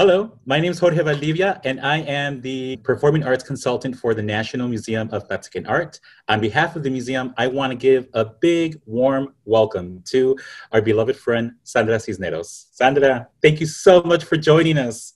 Hello, my name is Jorge Valdivia, and I am the Performing Arts Consultant for the National Museum of Mexican Art. On behalf of the museum, I want to give a big, warm welcome to our beloved friend, Sandra Cisneros. Sandra, thank you so much for joining us.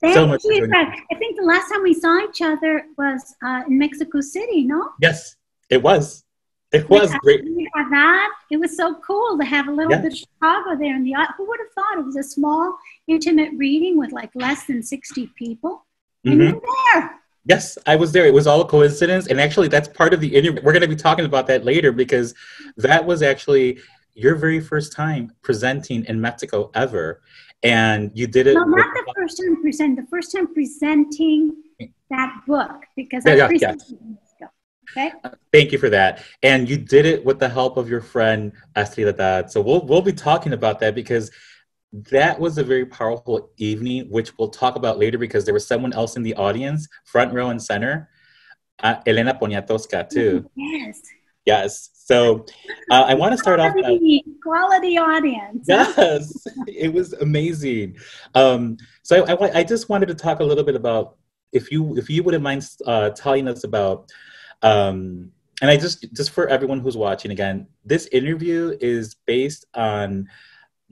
Thank so much you. I think the last time we saw each other was uh, in Mexico City, no? Yes, it was. It was we great. That. It was so cool to have a little bit of Chicago there in the. Who would have thought it was a small, intimate reading with like less than sixty people, and mm-hmm. you were there. Yes, I was there. It was all a coincidence, and actually, that's part of the interview. We're going to be talking about that later because that was actually your very first time presenting in Mexico ever, and you did it. No, not the first time presenting. The first time presenting that book because yeah, I yeah, yeah. Okay. Thank you for that. And you did it with the help of your friend Astrid Haddad. So we'll we'll be talking about that because that was a very powerful evening, which we'll talk about later because there was someone else in the audience, front row and center, uh, Elena Poniatowska too. Yes. Yes. So uh, I want to start quality, off. quality audience. Yes, it was amazing. Um, so I, I, I, just wanted to talk a little bit about if you if you wouldn't mind uh, telling us about um, and I just just for everyone who's watching again, this interview is based on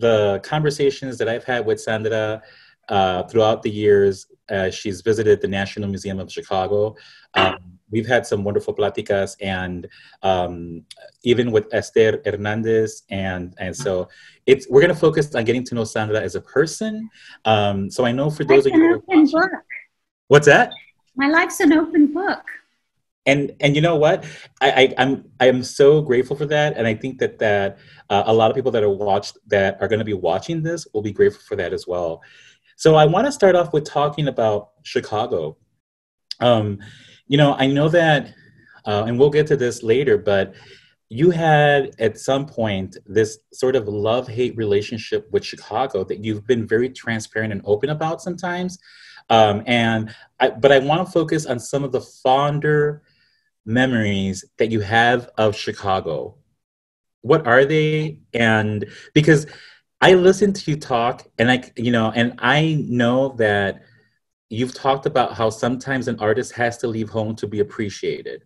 the conversations that I've had with Sandra uh, throughout the years. Uh, she's visited the National Museum of Chicago. Um, we've had some wonderful platicas, and um, even with Ester Hernandez, and and so it's we're going to focus on getting to know Sandra as a person. Um, so I know for those of you, book. what's that? My life's an open book and and you know what? I, I i'm i'm so grateful for that. And i think that that uh, a lot of people that are watched that are going to be watching this will be grateful for that as well. So i want to start off with talking about chicago. Um you know i know that uh, and we'll get to this later but you had at some point this sort of love hate relationship with chicago that you've been very transparent and open about sometimes. Um, and I, but i want to focus on some of the fonder memories that you have of Chicago. What are they? And because I listen to you talk and I, you know, and I know that you've talked about how sometimes an artist has to leave home to be appreciated.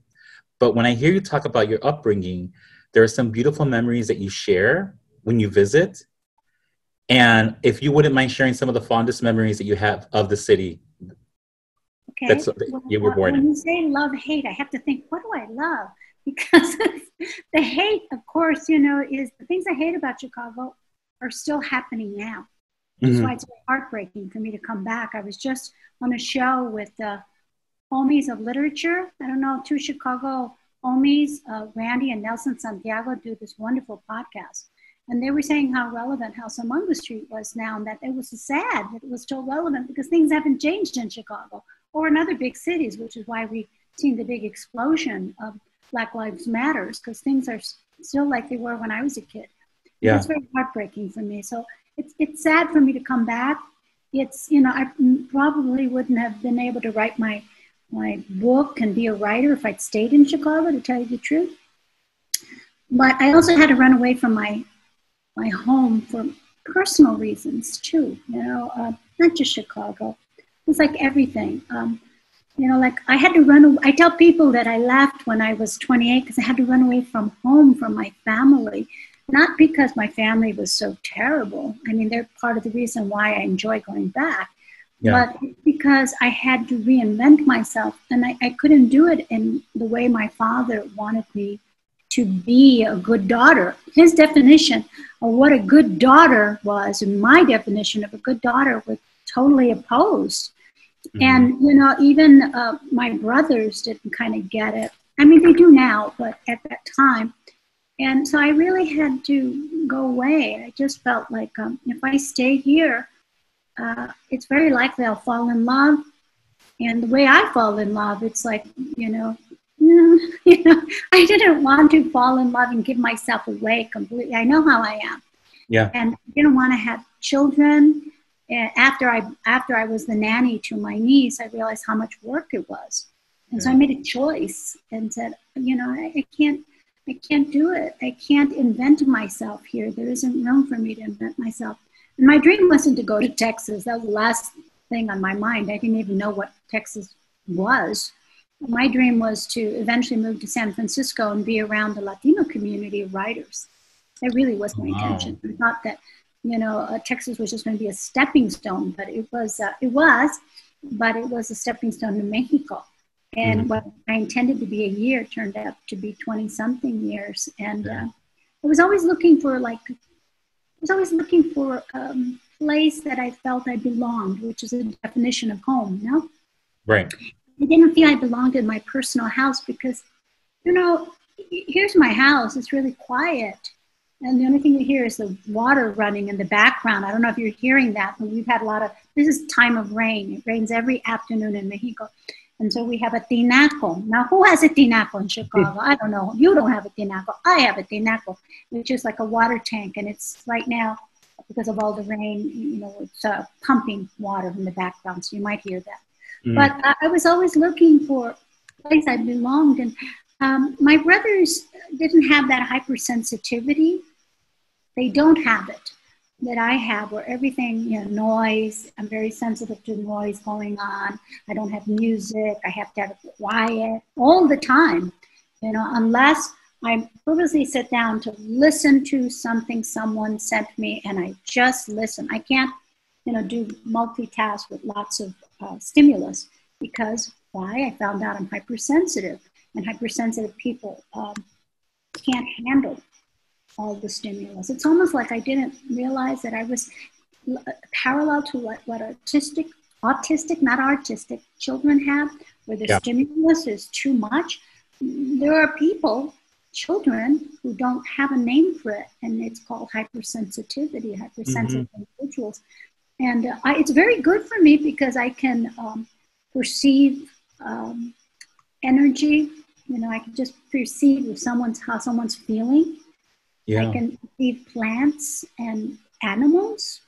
But when I hear you talk about your upbringing, there are some beautiful memories that you share when you visit. And if you wouldn't mind sharing some of the fondest memories that you have of the city Okay. That's you were born when in. you say love hate, I have to think, what do I love? Because the hate, of course, you know, is the things I hate about Chicago are still happening now. That's mm-hmm. why it's heartbreaking for me to come back. I was just on a show with the homies of literature. I don't know, two Chicago homies, uh, Randy and Nelson Santiago, do this wonderful podcast. And they were saying how relevant House on Mango Street was now, and that it was sad that it was still relevant because things haven't changed in Chicago or in other big cities, which is why we've seen the big explosion of Black Lives Matters because things are still like they were when I was a kid. Yeah. It's very heartbreaking for me. So it's, it's sad for me to come back. It's, you know, I probably wouldn't have been able to write my, my book and be a writer if I'd stayed in Chicago, to tell you the truth. But I also had to run away from my, my home for personal reasons too, you know, uh, not just Chicago. It's like everything. Um, you know, like I had to run. Away. I tell people that I left when I was 28 because I had to run away from home, from my family. Not because my family was so terrible. I mean, they're part of the reason why I enjoy going back. Yeah. But because I had to reinvent myself and I, I couldn't do it in the way my father wanted me to be a good daughter. His definition of what a good daughter was, and my definition of a good daughter were totally opposed. Mm-hmm. And, you know, even uh, my brothers didn't kind of get it. I mean, they do now, but at that time. And so I really had to go away. I just felt like um, if I stay here, uh, it's very likely I'll fall in love. And the way I fall in love, it's like, you know, you know, I didn't want to fall in love and give myself away completely. I know how I am. Yeah. And I didn't want to have children after I after I was the nanny to my niece, I realized how much work it was, and yeah. so I mm. made a choice and said, you know, I, I, can't I can't do it. I can't invent myself here. There isn't room for me to invent myself. And my dream wasn't to go to Texas. That was the last thing on my mind. I didn't even know what Texas was. My dream was to eventually move to San Francisco and be around the Latino community of writers. That really was my wow. intention. I thought that, you know, uh, Texas was just going to be a stepping stone, but it was, uh, it was, but it was a stepping stone to Mexico. And mm-hmm. what I intended to be a year turned out to be 20 something years. And yeah. uh, I was always looking for like, I was always looking for a um, place that I felt I belonged, which is a definition of home, you know? Right. I didn't feel I belonged in my personal house because, you know, here's my house. It's really quiet. And the only thing you hear is the water running in the background. I don't know if you're hearing that, but we've had a lot of, this is time of rain. It rains every afternoon in Mexico. And so we have a tinaco. Now, who has a tinaco in Chicago? I don't know. You don't have a tinaco. I have a tinaco, which is like a water tank. And it's right now, because of all the rain, you know, it's uh, pumping water in the background. So you might hear that. Mm. But I, I was always looking for a place I belonged. And um, my brothers didn't have that hypersensitivity. They don't have it that I have where everything, you know, noise, I'm very sensitive to noise going on. I don't have music. I have to have it quiet all the time, you know, unless I purposely sit down to listen to something someone sent me and I just listen. I can't, you know, do multitask with lots of uh, stimulus because why? I found out I'm hypersensitive and hypersensitive people um, can't handle all the stimulus. It's almost like I didn't realize that I was parallel to what, what autistic, autistic, not artistic children have, where the yeah. stimulus is too much. There are people, children, who don't have a name for it, and it's called hypersensitivity, hypersensitive mm-hmm. individuals. And uh, I, it's very good for me because I can um, perceive um, energy. You know, I can just perceive if someone's how someone's feeling yeah. I can see plants and animals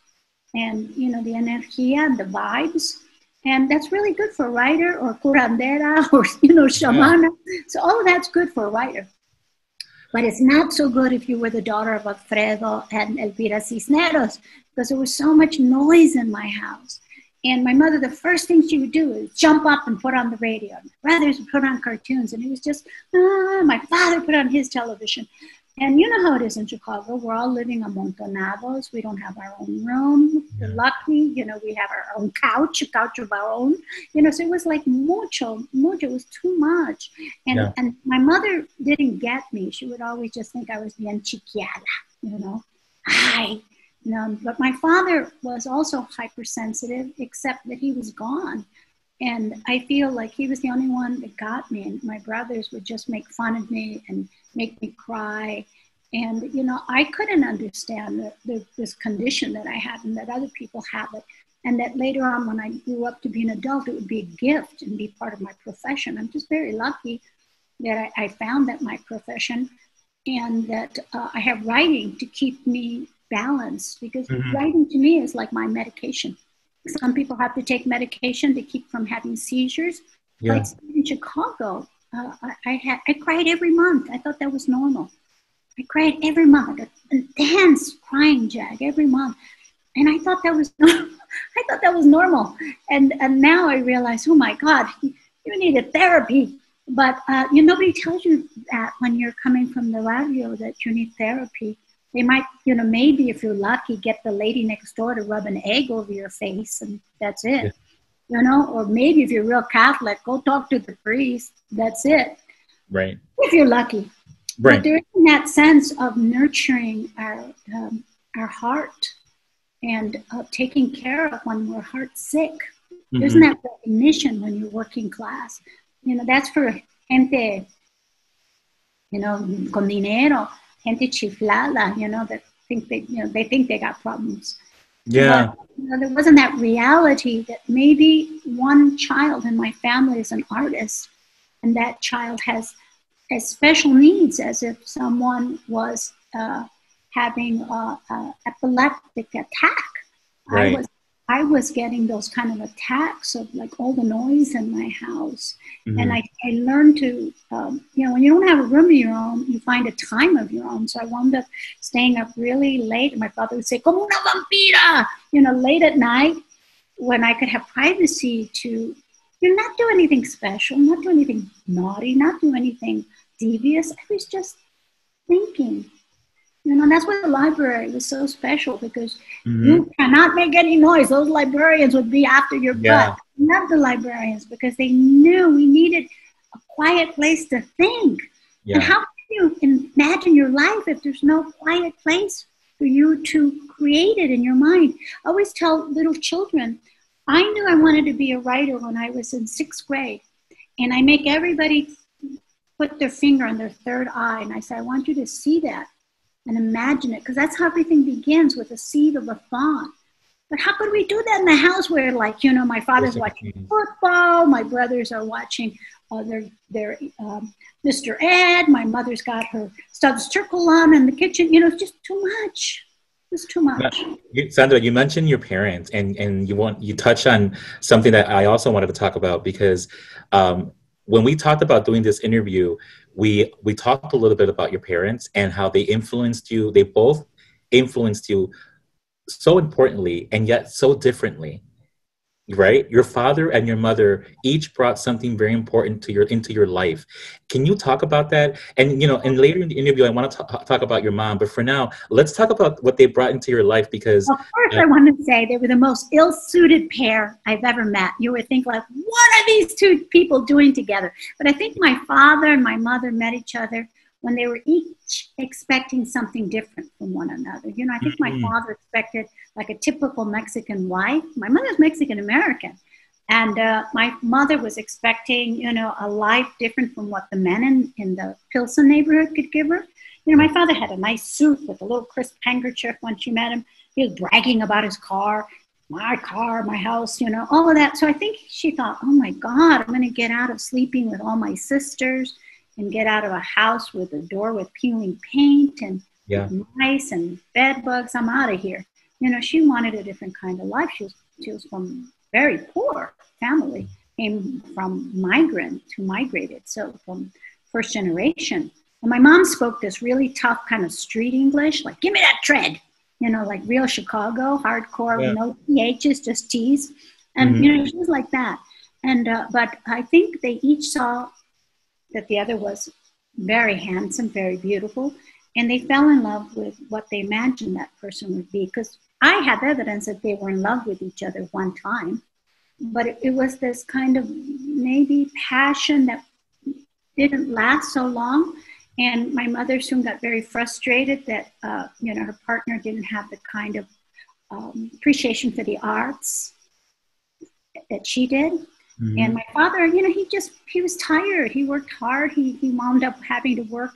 and, you know, the energia and the vibes. And that's really good for writer or curandera or, you know, shamana. Yeah. So all that's good for a writer. But it's not so good if you were the daughter of Alfredo and Elvira Cisneros because there was so much noise in my house. And my mother, the first thing she would do is jump up and put on the radio. My brothers would put on cartoons, and it was just, ah, my father put on his television. And you know how it is in Chicago. We're all living amontonados. We don't have our own room. We're lucky, you know, we have our own couch, a couch of our own. You know, so it was like mucho, mucho. It was too much. And yeah. and my mother didn't get me. She would always just think I was bien chiquiada, you know. Hi. Know, but my father was also hypersensitive, except that he was gone. And I feel like he was the only one that got me. And my brothers would just make fun of me and make me cry. And, you know, I couldn't understand the, the, this condition that I had and that other people have it. And that later on, when I grew up to be an adult, it would be a gift and be part of my profession. I'm just very lucky that I, I found that my profession and that uh, I have writing to keep me balanced because mm-hmm. writing to me is like my medication. Some people have to take medication to keep from having seizures. Yeah. Like in Chicago, uh, I, I, had I cried every month. I thought that was normal. I cried every month, a, a dance crying jag every month, and I thought that was I thought that was normal. And and now I realize, oh my God, you need a therapy. But uh, you nobody tells you that when you're coming from the radio that you need therapy. They might, you know, maybe if you're lucky, get the lady next door to rub an egg over your face, and that's it. Yeah you know, or maybe if you're real Catholic, go talk to the priest. That's it. Right. If you're lucky. Right. But there is that sense of nurturing our um, our heart and uh, taking care of when we're heart sick. Mm-hmm. There's that recognition when you're working class. You know, that's for gente, you know, con dinero, gente chiflada, you know, that think they, you know, they think they got problems. Yeah. But, you know, there wasn't that reality that maybe one child in my family is an artist and that child has as special needs as if someone was uh, having an epileptic attack. Right. I was I was getting those kind of attacks of like all the noise in my house. Mm-hmm. And I, I learned to, um, you know, when you don't have a room of your own, you find a time of your own. So I wound up staying up really late. And my father would say, como una vampira, you know, late at night. when I could have privacy to you know, not do anything special, not do anything naughty, not do anything devious. I was just thinking. You know, that's why the library was so special because mm-hmm. you cannot make any noise. Those librarians would be after your yeah. butt. I love the librarians because they knew we needed a quiet place to think. Yeah. And how can you imagine your life if there's no quiet place for you to create it in your mind? I always tell little children, I knew I wanted to be a writer when I was in sixth grade. And I make everybody put their finger on their third eye. And I say, I want you to see that and imagine it, because that's how everything begins with a seed of a thought. But how could we do that in the house where, like, you know, my father's watching football, my brothers are watching uh, their, their um, Mr. Ed, my mother's got her Studs Terkel on in the kitchen. You know, it's just too much. It's too much. Sandra, you mentioned your parents, and and you want you touch on something that I also wanted to talk about because um, when we talked about doing this interview, we we talked a little bit about your parents and how they influenced you. They both influenced you so importantly and yet so differently right? Your father and your mother each brought something very important to your into your life. Can you talk about that? And you know and later in the interview i want to t- talk about your mom but for now let's talk about what they brought into your life because well, first uh, i want to say they were the most ill-suited pair i've ever met. You would think like what are these two people doing together? But i think my father and my mother met each other when they were each expecting something different from one another. You know, I think mm-hmm. my father expected like a typical Mexican wife. My mother's Mexican American. And uh, my mother was expecting, you know, a life different from what the men in, in the Pilsen neighborhood could give her. You know, my father had a nice suit with a little crisp handkerchief when she met him. He was bragging about his car, my car, my house, you know, all of that. So I think she thought, oh my God, I'm going to get out of sleeping with all my sisters and get out of a house with a door with peeling paint and yeah. mice and bed bugs. I'm out of here. You know, she wanted a different kind of life. She was she was from very poor family, came from migrant who migrated, so from first generation. And my mom spoke this really tough kind of street English, like "Give me that tread," you know, like real Chicago, hardcore, yeah. no PHs, just T's, and mm-hmm. you know, she was like that. And uh, but I think they each saw that the other was very handsome, very beautiful, and they fell in love with what they imagined that person would be. Because I have evidence that they were in love with each other one time, but it, it was this kind of maybe passion that didn't last so long. And my mother soon got very frustrated that uh, you know her partner didn't have the kind of um, appreciation for the arts that she did. Mm-hmm. And my father, you know, he just he was tired. He worked hard. He he wound up having to work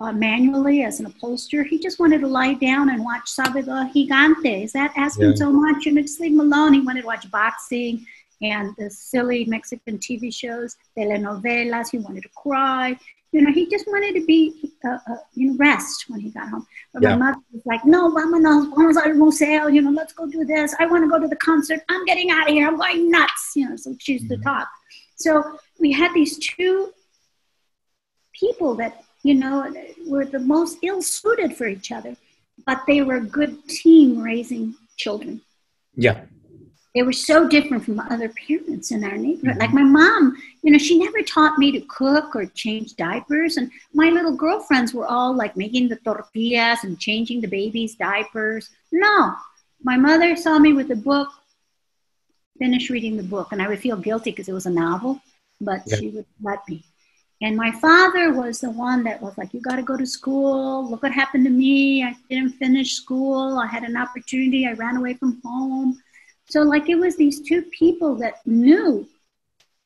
uh, manually as an upholsterer. He just wanted to lie down and watch Sábado Gigante. Is that asking yeah. so much? You know, just leave him alone. He wanted to watch boxing and the silly Mexican TV shows, telenovelas. He wanted to cry you know, he just wanted to be, uh, uh, you know, rest when he got home. But yeah. my mother was like, no, vámonos, vamos al museo, you know, let's go do this. I want to go to the concert. I'm getting out of here. I'm going nuts, you know, so she's mm-hmm. the top. So we had these two people that, you know, were the most ill suited for each other, but they were a good team raising children. Yeah they were so different from other parents in our neighborhood. Mm-hmm. Like my mom, you know, she never taught me to cook or change diapers. And my little girlfriends were all like making the tortillas and changing the baby's diapers. No, my mother saw me with a book, finish reading the book, and I would feel guilty because it was a novel, but yeah. she would let me. And my father was the one that was like, You got to go to school. Look what happened to me. I didn't finish school. I had an opportunity. I ran away from home. So, like, it was these two people that knew,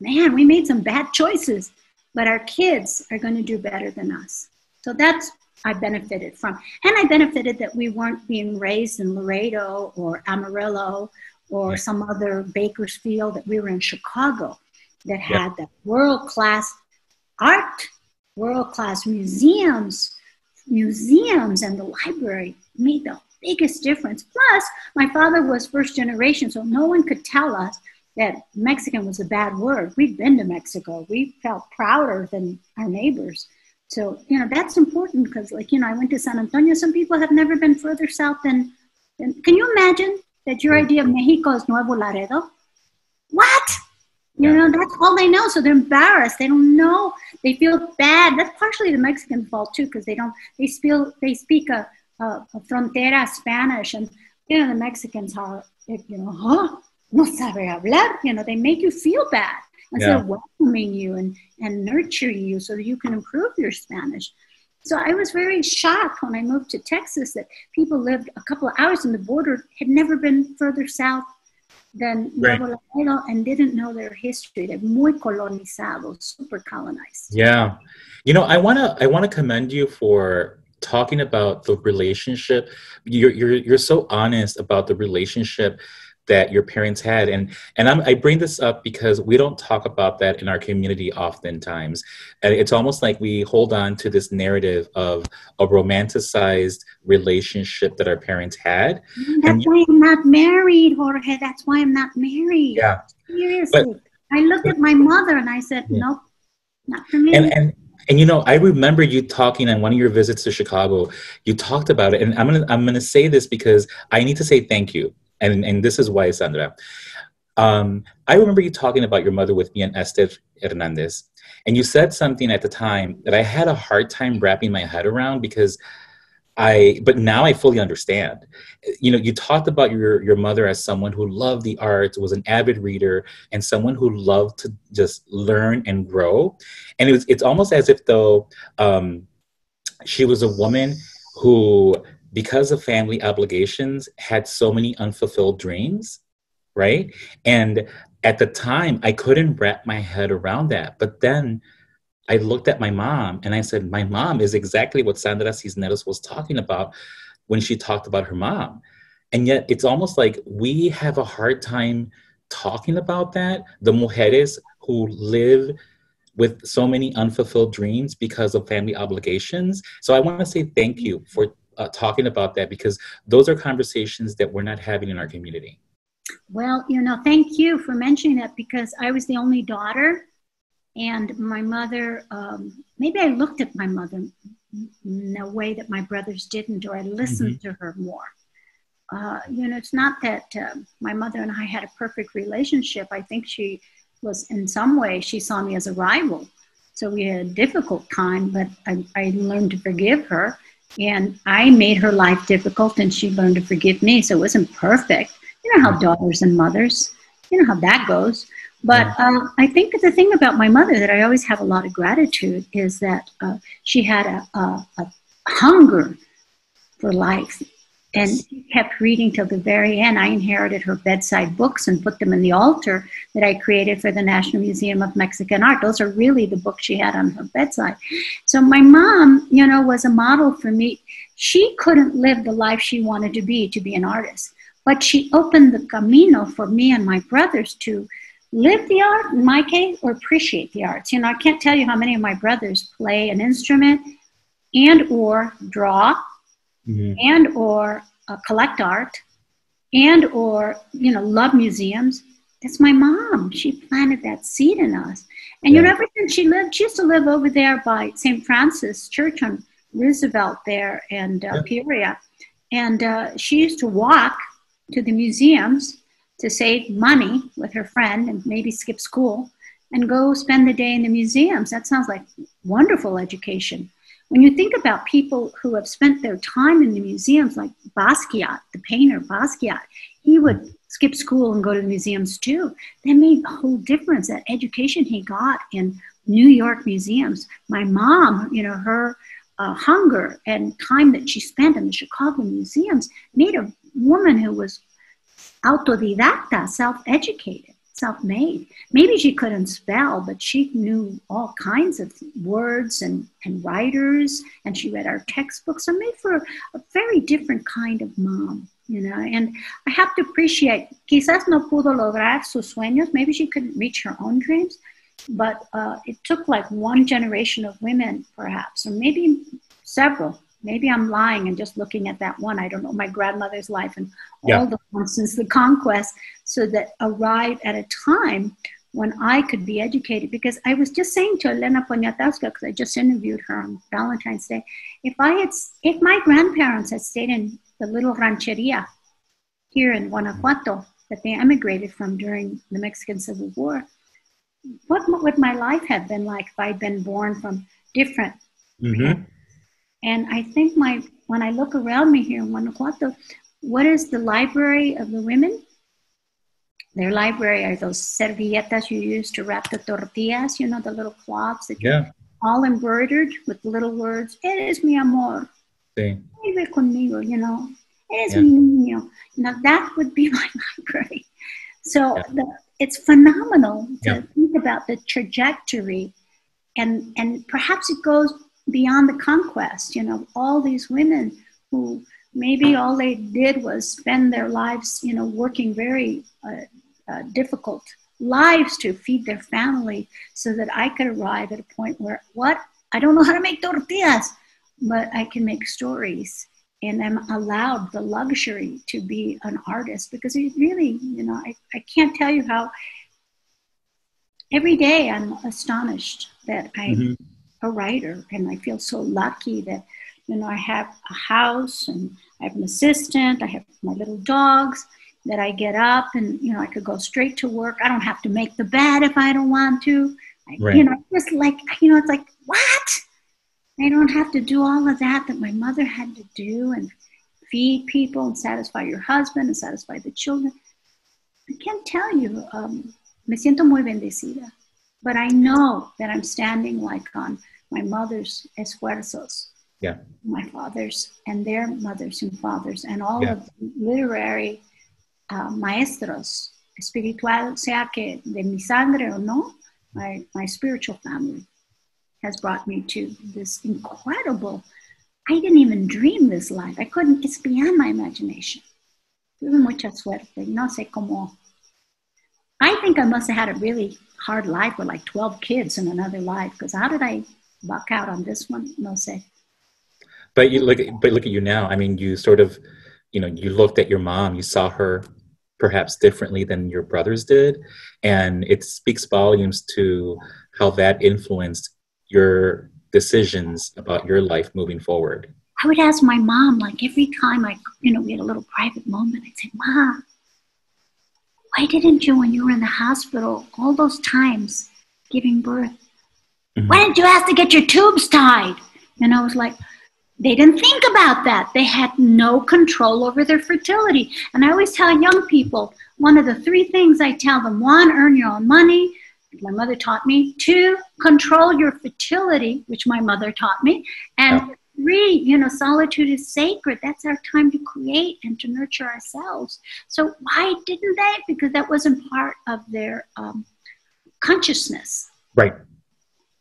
man, we made some bad choices, but our kids are going to do better than us. So, that's I benefited from. And I benefited that we weren't being raised in Laredo or Amarillo or some other Bakersfield, that we were in Chicago that had the world class art, world class museums, museums, and the library made the biggest difference. Plus, my father was first generation, so no one could tell us that Mexican was a bad word. We've been to Mexico. We felt prouder than our neighbors. So, you know, that's important because, like, you know, I went to San Antonio. Some people have never been further south than, than can you imagine that your idea of Mexico is Nuevo Laredo? What? You know, that's all they know. So they're embarrassed. They don't know. They feel bad. That's partially the Mexican fault too, because they don't. They speak. They speak a, a, a, frontera Spanish, and you know the Mexicans are. You know, huh? No sabe hablar. You know, they make you feel bad instead yeah. of welcoming you and and nurturing you so that you can improve your Spanish. So I was very shocked when I moved to Texas that people lived a couple of hours in the border, had never been further south than right. Nuevo Laredo and didn't know their history. They're muy colonizados, super colonized. Yeah. You know, I want to I want to commend you for talking about the relationship. You're, you're, you're so honest about the relationship that your parents had. And and I'm, i bring this up because we don't talk about that in our community oftentimes. And it's almost like we hold on to this narrative of a romanticized relationship that our parents had. Mm-hmm. That's and, why i'm not married jorge. That's why i'm not married. Yeah. Seriously. But, i looked at my mother and i said yeah. nope not for me. And, and and you know, I remember you talking on one of your visits to Chicago. You talked about it, and I'm gonna I'm gonna say this because I need to say thank you and, and this is why, Sandra. Um, I remember you talking about your mother with me and Ester Hernandez, and you said something at the time that I had a hard time wrapping my head around because I, but now I fully understand. You know, you talked about your your mother as someone who loved the arts, was an avid reader, and someone who loved to just learn and grow. And it was, it's almost as if though um, she was a woman who because of family obligations, had so many unfulfilled dreams, right? And at the time, I couldn't wrap my head around that. But then I looked at my mom and I said, My mom is exactly what Sandra Cisneros was talking about when she talked about her mom. And yet, it's almost like we have a hard time talking about that. The mujeres who live with so many unfulfilled dreams because of family obligations. So I want to say thank you for uh, talking about that because those are conversations that we're not having in our community. Well, you know, thank you for mentioning that because I was the only daughter, and my mother. Um, maybe I looked at my mother in a way that my brothers didn't, or I listened mm-hmm. to her more. Uh, you know, it's not that uh, my mother and I had a perfect relationship. I think she was, in some way, she saw me as a rival. So we had a difficult time, but I, I learned to forgive her. And I made her life difficult and she learned to forgive me. So it wasn't perfect. You know how daughters and mothers, you know how that goes. But uh, I think the thing about my mother that I always have a lot of gratitude is that uh, she had a, a, a hunger for life and kept reading till the very end. I inherited her bedside books and put them in the altar that I created for the National Museum of Mexican Art. Those are really the books she had on her bedside. So my mom, you know, was a model for me. She couldn't live the life she wanted to be, to be an artist, but she opened the camino for me and my brothers to live the art, in my case, or appreciate the arts. You know, I can't tell you how many of my brothers play an instrument and or draw mm-hmm. and or uh, collect art and or you know love museums that's my mom she planted that seed in us and yeah. you know ever since she lived she used to live over there by st francis church on roosevelt there and uh, yeah. peoria and uh, she used to walk to the museums to save money with her friend and maybe skip school and go spend the day in the museums that sounds like wonderful education when you think about people who have spent their time in the museums, like Basquiat, the painter Basquiat, he would skip school and go to the museums too. That made a whole difference. That education he got in New York museums. My mom, you know, her uh, hunger and time that she spent in the Chicago museums made a woman who was autodidacta, self-educated self-made. Maybe she couldn't spell, but she knew all kinds of words and, and writers, and she read our textbooks. So made for a very different kind of mom, you know. And I have to appreciate, quizás no pudo lograr sus sueños. Maybe she couldn't reach her own dreams, but uh, it took like one generation of women, perhaps, or maybe several maybe I'm lying and just looking at that one. I don't know my grandmother's life and yeah. all the ones since the conquest, so that arrived at a time when I could be educated. Because I was just saying to Elena Poniatowska, because I just interviewed her on Valentine's Day, if I had, if my grandparents had stayed in the little rancheria here in Guanajuato that they emigrated from during the Mexican Civil War. What would my life have been like if I'd been born from different? Mm-hmm. And I think my when I look around me here in Guanajuato, what is the library of the women? Their library are those servilletas you use to wrap the tortillas, you know, the little cloths that Yeah. all embroidered with little words. Eres mi amor. Sí. Vive conmigo, you know. Eres Yeah. mi niño. Now that would be my library. So Yeah. the, it's phenomenal to Yeah. think about the trajectory, and and perhaps it goes beyond the conquest. You know, all these women who maybe all they did was spend their lives, you know, working very uh, uh, difficult lives to feed their family, so that I could arrive at a point where what I don't know how to make tortillas, but I can make stories and I'm allowed the luxury to be an artist because it really, you know, I, I can't tell you how every day I'm astonished that I'm Mhm. A writer and I feel so lucky that, you know, I have a house and I have an assistant, I have my little dogs, that I get up and, you know, I could go straight to work. I don't have to make the bed if I don't want to. I, Right. You know, just like, you know, it's like, what? I don't have to do all of that that my mother had to do and feed people and satisfy your husband and satisfy the children. I can't tell you, um, me siento muy bendecida, but I know that I'm standing like on my mother's esfuerzos, Yeah. my father's and their mothers and fathers, and all Yeah. of the literary uh, maestros espiritual, sea que de mi sangre o no, my, my spiritual family has brought me to this incredible. I didn't even dream this life. I couldn't, it's beyond my imagination. Tuve mucha suerte. No sé cómo. I think I must have had a really hard life with like 12 kids in another life because how did I buck out on this one? No sé. But you look, but look at you now. I mean, you sort of, you know, you looked at your mom. You saw her perhaps differently than your brothers did, and it speaks volumes to how that influenced your decisions about your life moving forward. I would ask my mom, like every time I, you know, we had a little private moment, I'd say, Mom, why didn't you, when you were in the hospital, all those times giving birth, Mhm. why didn't you ask to get your tubes tied? And I was like, they didn't think about that. They had no control over their fertility. And I always tell young people one of the three things I tell them one, earn your own money. My mother taught me. Two, control your fertility, which my mother taught me. And three, you know, solitude is sacred. That's our time to create and to nurture ourselves. So why didn't they? Because that wasn't part of their um, consciousness. Right.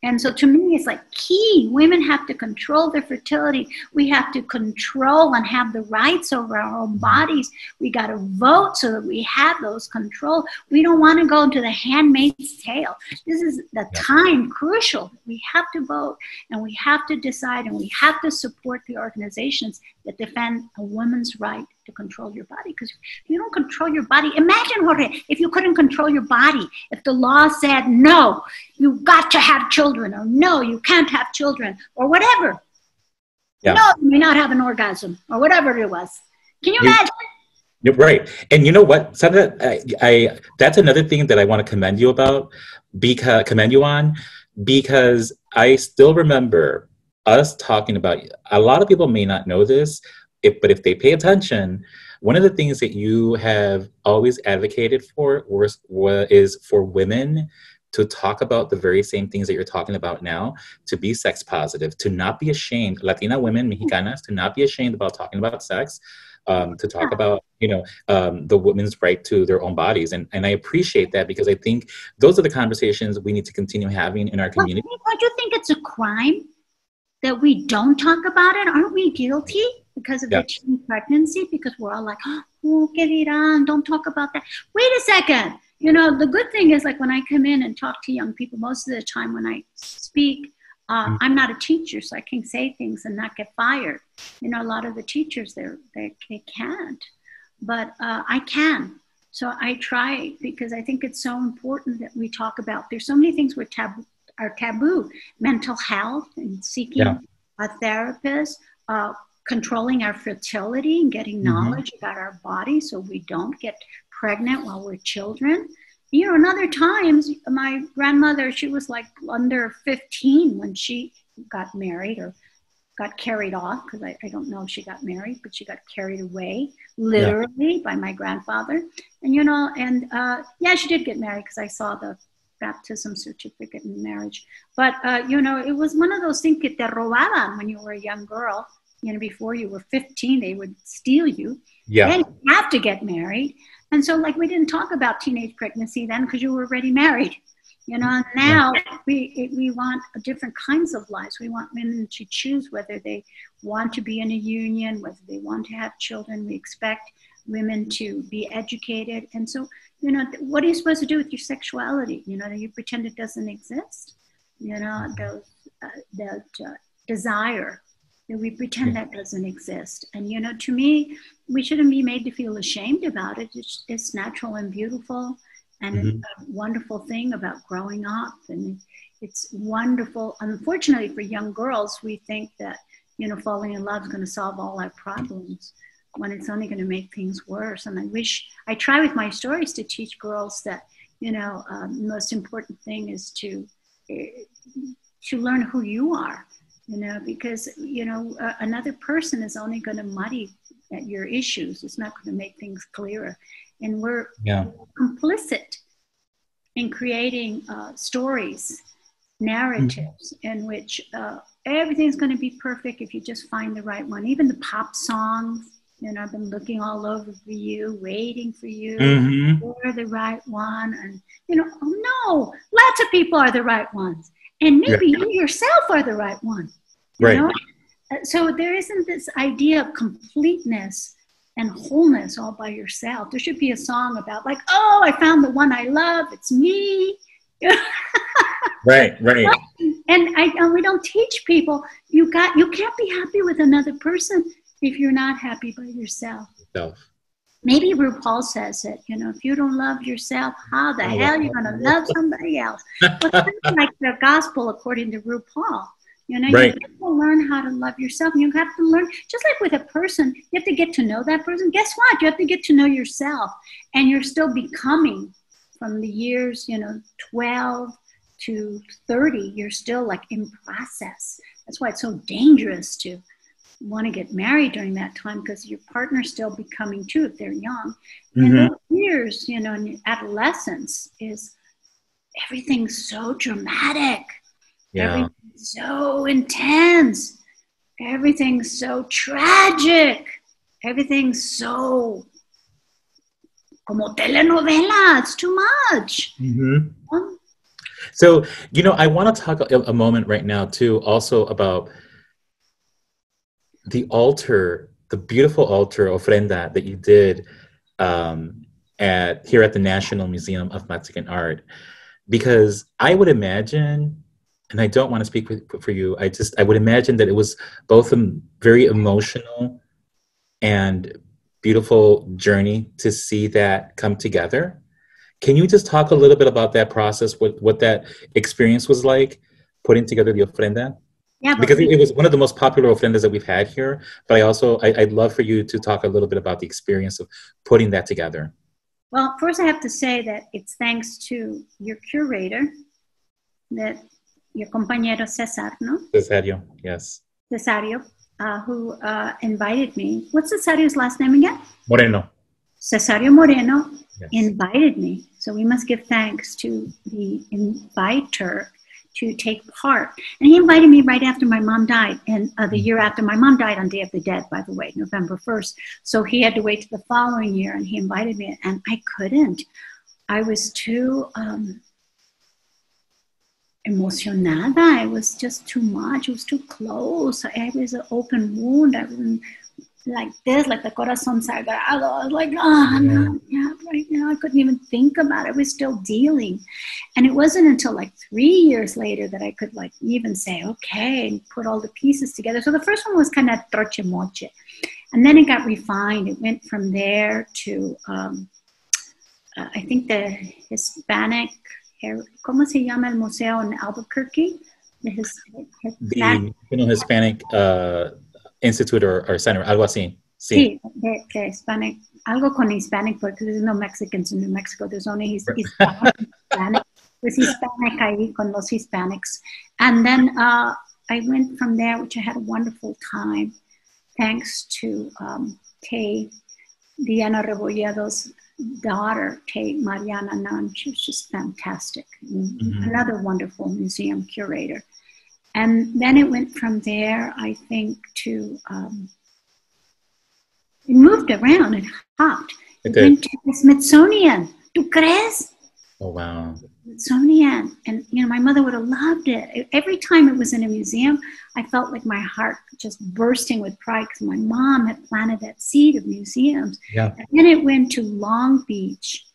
And so to me, it's like key. Women have to control their fertility. We have to control and have the rights over our own mm-hmm. bodies. We got to vote so that we have those control. We don't want to go into the handmaid's tale. This is the time crucial. We have to vote and we have to decide and we have to support the organizations that defend a woman's right to control your body. Because if you don't control your body, imagine, Jorge, if you couldn't control your body, if the law said, no, you got to have children, or no, you can't have children, or whatever. Yeah. No, you may not have an orgasm, or whatever it was. Can you You- imagine? Right. And you know what? Sandra, I, I that's another thing that I want to commend you about, because commend you on, because I still remember us talking about. A lot of people may not know this, if, but if they pay attention, one of the things that you have always advocated for was, was is for women to talk about the very same things that you're talking about now, to be sex positive, to not be ashamed, Latina women, Mexicanas, to not be ashamed about talking about sex, um, to talk about you know um, the women's right to their own bodies. And and i appreciate that because i think those are the conversations we need to continue having in our community. you- don't you think it's a crime that we don't talk about it? Aren't we guilty because of Yeah. the teen pregnancy? Because we're all like, oh, que dirán? Don't talk about that. Wait a second. You know, the good thing is like when I come in and talk to young people, most of the time when I speak, uh, Mm. I'm not a teacher, so I can say things and not get fired. You know, a lot of the teachers, they're, they, they can't, but uh, I can. So I try because I think it's so important that we talk about. There's so many things we're taboo, are taboo. Mental health and seeking Yeah. a therapist, uh, controlling our fertility and getting Mhm. knowledge about our body so we don't get pregnant while we're children. You know, and other times, my grandmother, she was like under 15 when she got married or got carried off because I, I don't know if she got married, but she got carried away literally by my grandfather. And, you know, and uh, yeah, she did get married because I saw the baptism certificate in marriage. But, uh, you know, it was one of those things que te robaban when you were a young girl. You know, before you were 15, they would steal you. Yeah. Then you have to get married. And so, like, we didn't talk about teenage pregnancy then because you were already married. You know, and now we, we want different kinds of lives. We want women to choose whether they want to be in a union, whether they want to have children. We expect women to be educated. And so, you know, what are you supposed to do with your sexuality? You know, you pretend it doesn't exist. You know, those, uh, that uh, desire that we pretend that doesn't exist. And you know, to me, we shouldn't be made to feel ashamed about it. It's, it's natural and beautiful, and Mhm. a wonderful thing about growing up. And it's wonderful. Unfortunately, for young girls, we think that you know, falling in love is going to solve all our problems. When it's only going to make things worse. And I wish I try with my stories to teach girls that you know, um, the most important thing is to eh, to learn who you are you know because you know uh, another person is only going to muddy at your issues. It's not going to make things clearer. And we're Yeah. complicit in creating uh, stories narratives in which uh, everything's going to be perfect if you just find the right one. Even the pop songs you know i've been looking all over for you waiting for you. Mm-hmm. you're the right one. And you know oh no lots of people are the right ones and maybe you yourself are the right one you Right. know? Uh, so there isn't this idea of completeness and wholeness all by yourself there should be a song about like oh i found the one i love it's me Right. Right. and I, and we don't teach people you got you can't be happy with another person if you're not happy by yourself Self. Maybe RuPaul says it, you know, if you don't love yourself, how the Oh, hell are you going to love somebody else? Well, it's like the gospel according to RuPaul. You know, Right. you have to learn how to love yourself. You have to learn, just like with a person, you have to get to know that person. Guess what? You have to get to know yourself. And you're still becoming from the years, you know, 12 to 30, you're still like in process. That's why it's so dangerous to want to get married during that time because your partner's still becoming too if they're young. And Mhm. those years, you know, in adolescence is everything's so dramatic, Yeah. everything's so intense, everything's so tragic, everything's so como telenovela. It's too much. Mm-hmm. Um, So, you know, I want to talk a, a moment right now too, also about the altar, the beautiful altar ofrenda that you did um, at here at the National Museum of Mexican Art, because I would imagine, and I don't want to speak for, for you, I just I would imagine that it was both a very emotional and beautiful journey to see that come together. Can you just talk a little bit about that process, what, what that experience was like, putting together the ofrenda? Yeah, but Because it, it was one of the most popular ofrendas that we've had here, but I also, I, I'd love for you to talk a little bit about the experience of putting that together. Well, first I have to say that it's thanks to your curator, that your compañero Cesar, no? Cesáreo, yes. Cesáreo, uh, who uh, invited me. What's Cesáreo's last name again? Moreno. Cesáreo Moreno Yes. invited me. So we must give thanks to the inviter to take part. And he invited me right after my mom died, and uh, the year after my mom died on Day of the Dead, by the way, November 1st. So he had to wait to the following year, and he invited me, and I couldn't. I was too um, emocionada. It was just too much. It was too close. I was an open wound. I was in, like this, like the corazón sagrado. I was like, oh, no, yeah, right now. I couldn't even think about it. I was still dealing. And it wasn't until like three years later that I could like even say, okay, and put all the pieces together. So the first one was kind of troche moche. And then it got refined. It went from there to, um, uh, I think the Hispanic, ¿cómo se llama el museo in Albuquerque? The His, Hispanic The you know, Hispanic uh, institute or, or center, algo así. Sí, de, de Hispanic, algo con Hispanic, porque there's no Mexicans in New Mexico. There's only Hispanic. Hispanic. There's Hispanic ahí con los Hispanics. And then uh, I went from there, which I had a wonderful time, thanks to um, Tey, Diana Rebolledo's daughter, Tey Marianna Nunn. She was just fantastic. Mm-hmm. Another wonderful museum curator. And then it went from there, I think, to um, it moved around and hopped. It, it went to the Smithsonian. ¿Tú crees? Oh, wow. Smithsonian. And, you know, my mother would have loved it. Every time it was in a museum, I felt like my heart just bursting with pride because my mom had planted that seed of museums. Yeah. And then it went to Long Beach.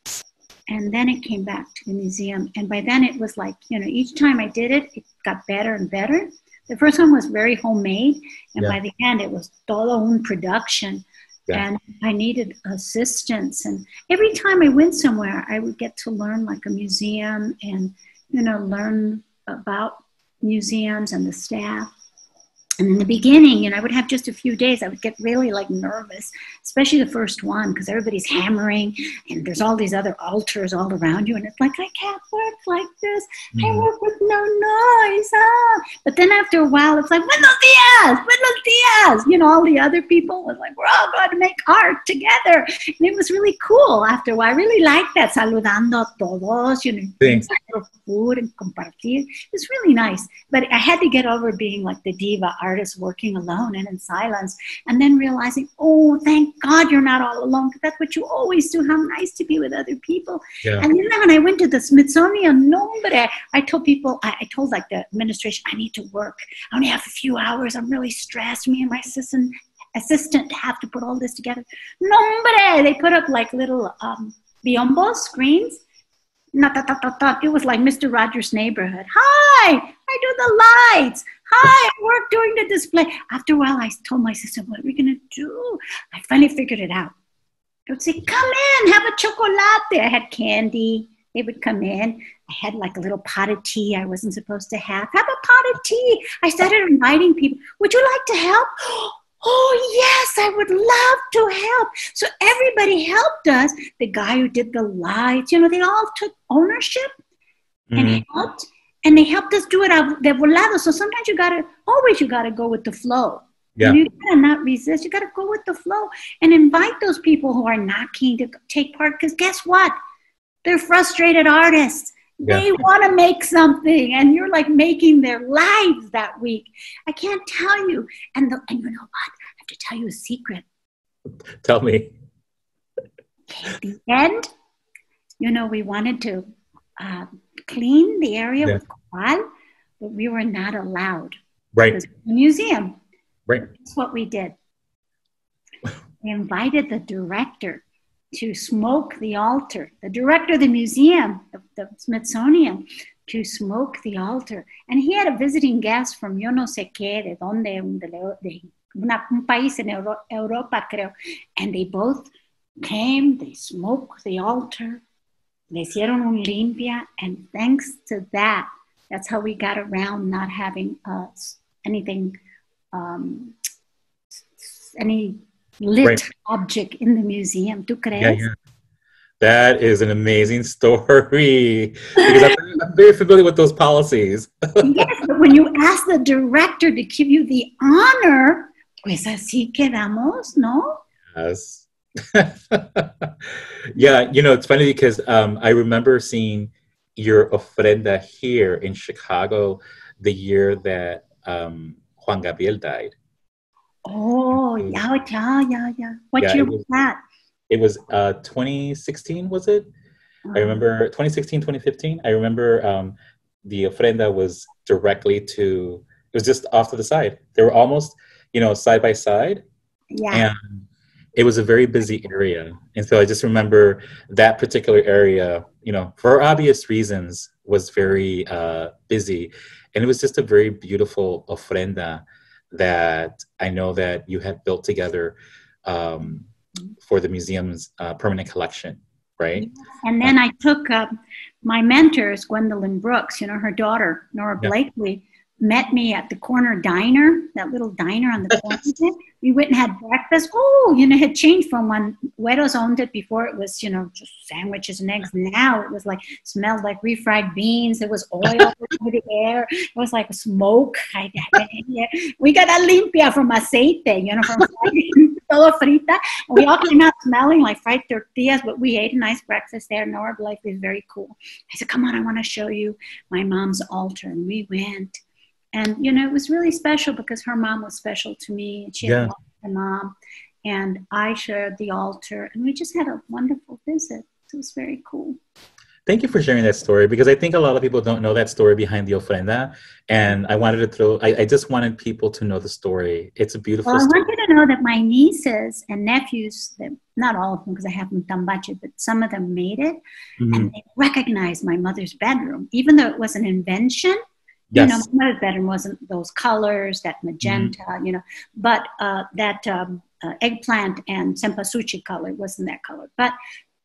And then it came back to the museum. And by then it was like, you know, each time I did it, it got better and better. The first one was very homemade. And yeah. by the end, it was todo un production. Yeah. And I needed assistance. And every time I went somewhere, I would get to learn like a museum and, you know, learn about museums and the staff. And in the beginning, you know, I would have just a few days, I would get really like nervous, especially the first one, because everybody's hammering and there's all these other altars all around you. And it's like, I can't work like this. Mm-hmm. I work with no noise. Ah. But then after a while, it's like, buenos dias, buenos dias. You know, all the other people was like, we're all going to make art together. And it was really cool after a while. I really liked that, saludando a todos, you know, Thanks. food and compartir. It's really nice. But I had to get over being like the diva artist working alone and in silence, and then realizing, oh, thank God you're not all alone, because that's what you always do. How nice to be with other people. Yeah. And then when I went to the Smithsonian, no, but I, told people, I, I told like the administration, I need to work. I only have a few hours. I'm really stressed. Me and my assistant assistant have to put all this together. No, but they put up like little um, biombo screens it was like Mr. Rogers' neighborhood. Hi, I do the lights. Hi, I work doing the display. After a while, I told my sister, what are we going to do? I finally figured it out. I would say, come in, have a chocolate. I had candy. They would come in. I had like a little pot of tea I wasn't supposed to have. Have a pot of tea. I started inviting people. Would you like to help? Oh, yes, I would love to help. So everybody helped us. The guy who did the lights, you know, they all took ownership mm-hmm. and helped. And they helped us do it out de volado. So sometimes you gotta, always you gotta go with the flow. Yeah. You gotta not resist. You gotta go with the flow and invite those people who are not keen to take part. Because guess what? They're frustrated artists. Yeah. They want to make something, and you're like making their lives that week. I can't tell you. And the, and you know what? I have to tell you a secret. Tell me. At the end, you know, we wanted to uh, clean the area yeah. with coal, but we were not allowed. Right. The museum. Right. That's what we did. we invited the director to smoke the altar, the director of the museum, the, the Smithsonian, to smoke the altar. And he had a visiting guest from yo no sé qué, de donde, de una, un país en Euro, Europa, creo. And they both came, they smoked the altar, le hicieron un limpia, and thanks to that, that's how we got around not having uh, anything, um, any lit right. object in the museum. ¿Tú crees? Yeah, yeah. That is an amazing story because I'm, I'm very familiar with those policies. yes, but when you ask the director to give you the honor, pues así quedamos, ¿no? Yes. yeah, you know, it's funny because um, I remember seeing your ofrenda here in Chicago the year that um, Juan Gabriel died. Oh, yeah, yeah, yeah, yeah. What yeah, year was, was, that? It was uh, 2016, was it? I uh-huh. remember 2016, 2015. I remember um, the ofrenda was directly to, it was just off to the side. They were almost, you know, side by side. Yeah. And it was a very busy area. And so I just remember that particular area, you know, for obvious reasons, was very uh, busy. And it was just a very beautiful ofrenda that I know that you had built together um, for the museum's uh, permanent collection, right? And then I took uh, my mentors, Gwendolyn Brooks, you know, her daughter, Nora Blakely, met me at the corner diner, that little diner on the corner. We went and had breakfast. Oh, you know, it had changed from when Güeros owned it before. It was, you know, just sandwiches and eggs. Now it was like smelled like refried beans. There was oil over the air. It was like smoke. we got a limpia from aceite, you know, from todo frita. And we all came out smelling like fried tortillas, but we ate a nice breakfast there. Nora Blakely was very cool. I said, "Come on, I want to show you my mom's altar," and we went and you know it was really special because her mom was special to me and she had a mom. And i shared the altar and we just had a wonderful visit. It was very cool. Thank you for sharing that story because i think a lot of people don't know that story behind the ofrenda. And i wanted to throw i, I just wanted people to know the story. It's a beautiful well, story. i want you to know that my nieces and nephews that not all of them because i haven't done much but some of them made it. Mm-hmm. and they recognized my mother's bedroom even though it was an invention Yes. You know, my bedroom wasn't those colors, that magenta, mm-hmm. you know, but uh, that um, uh, eggplant and cempasúchil color wasn't that color. But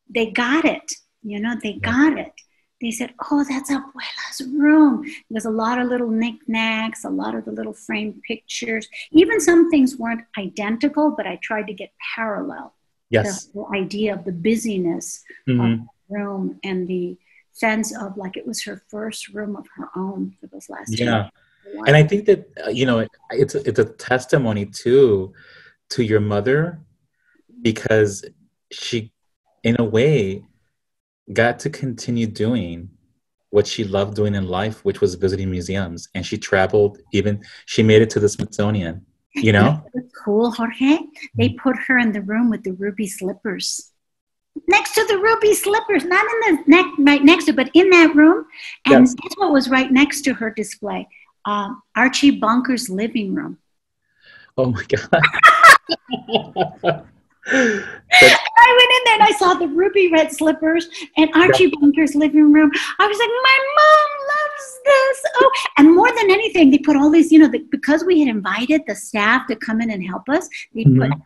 they got it, you know, they got it. They said, oh, that's abuela's room. There's a lot of little knickknacks, a lot of the little framed pictures. Even some things weren't identical, but I tried to get parallel. Yes. The idea of the busyness mm-hmm. of the room and the sense of like it was her first room of her own for those last yeah. and i think that uh, you know it, it's a, it's a testimony too to your mother because she in a way got to continue doing what she loved doing in life which was visiting museums. And she traveled even she made it to the smithsonian you know? Cool jorge. They put her in the room with the ruby slippers next to the ruby slippers, not in the neck right next to, but in that room. And yes. guess what was right next to her display? Um, Archie Bunker's living room. Oh my god! I went in there and I saw the ruby red slippers and Archie yeah. Bunker's living room. I was like, my mom loves this. Oh, and more than anything, they put all these, you know, the, because we had invited the staff to come in and help us, they mm-hmm. put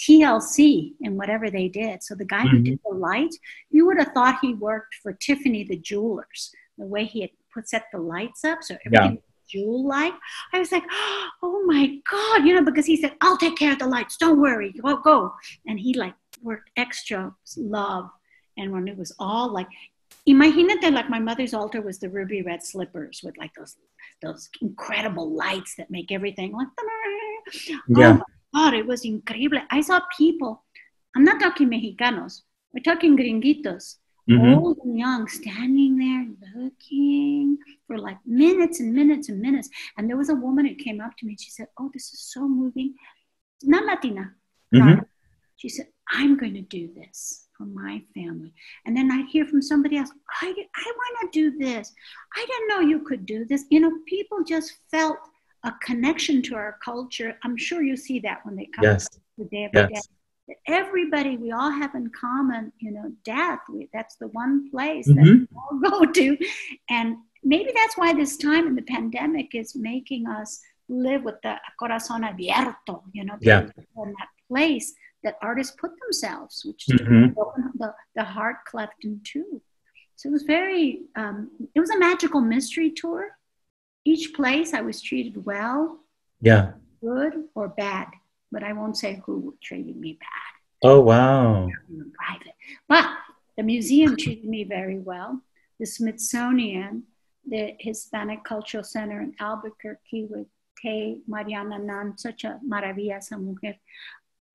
TLC in whatever they did. So the guy mm-hmm. who did the light, you would have thought he worked for Tiffany the jewelers, the way he had put set the lights up. So everything yeah. jewel like. I was like, oh my God, you know, because he said, I'll take care of the lights. Don't worry. Go, go. And he like worked extra love. And when it was all like, imagínate like my mother's altar was the ruby red slippers with like those those incredible lights that make everything like yeah. Oh God, it was incredible. I saw people, I'm not talking Mexicanos, we're talking gringuitos, mm-hmm. old and young, standing there looking for like minutes and minutes and minutes. And there was a woman who came up to me and she said, Oh, this is so moving. Not Latina. Mm-hmm. She said, I'm going to do this for my family. And then I'd hear from somebody else, I, I want to do this. I didn't know you could do this. You know, people just felt a connection to our culture. I'm sure you see that when they come yes. to the Day of yes. the Dead. Everybody, we all have in common, you know, death. We, that's the one place mm-hmm. that we all go to. And maybe that's why this time in the pandemic is making us live with the corazón abierto, you know, yeah. in that place that artists put themselves, which mm-hmm. the, the heart cleft in two. So it was very, um, it was a magical mystery tour each place I was treated well, yeah, good or bad, but I won't say who treated me bad. Oh wow! Private, but the museum treated me very well. The Smithsonian, the Hispanic Cultural Center in Albuquerque with Tey Marianna Nunn, such a maravillosa mujer.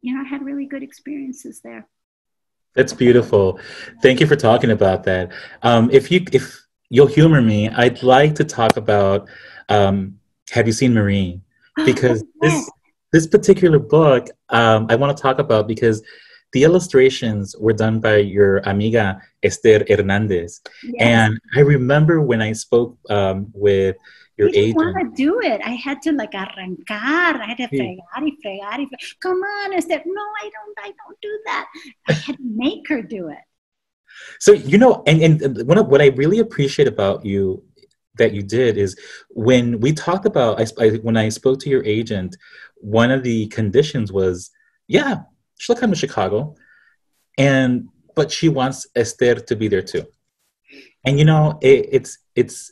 You know, I had really good experiences there. That's beautiful. Thank you for talking about that. Um, if you if you'll humor me. I'd like to talk about um, Have You Seen Marie? Because this this particular book um, I want to talk about because the illustrations were done by your amiga Ester Hernandez, yes. and I remember when I spoke um, with your agent. I agent. want to do it. I had to like arrancar. I had to fregar y fregar y fregar. Come on, Esther. No, I don't. I don't do that. I had to make her do it. So you know, and and one of, what I really appreciate about you that you did is when we talked about I, I, when I spoke to your agent, one of the conditions was, yeah, she'll come to Chicago, and but she wants Ester to be there too. And you know, it, it's it's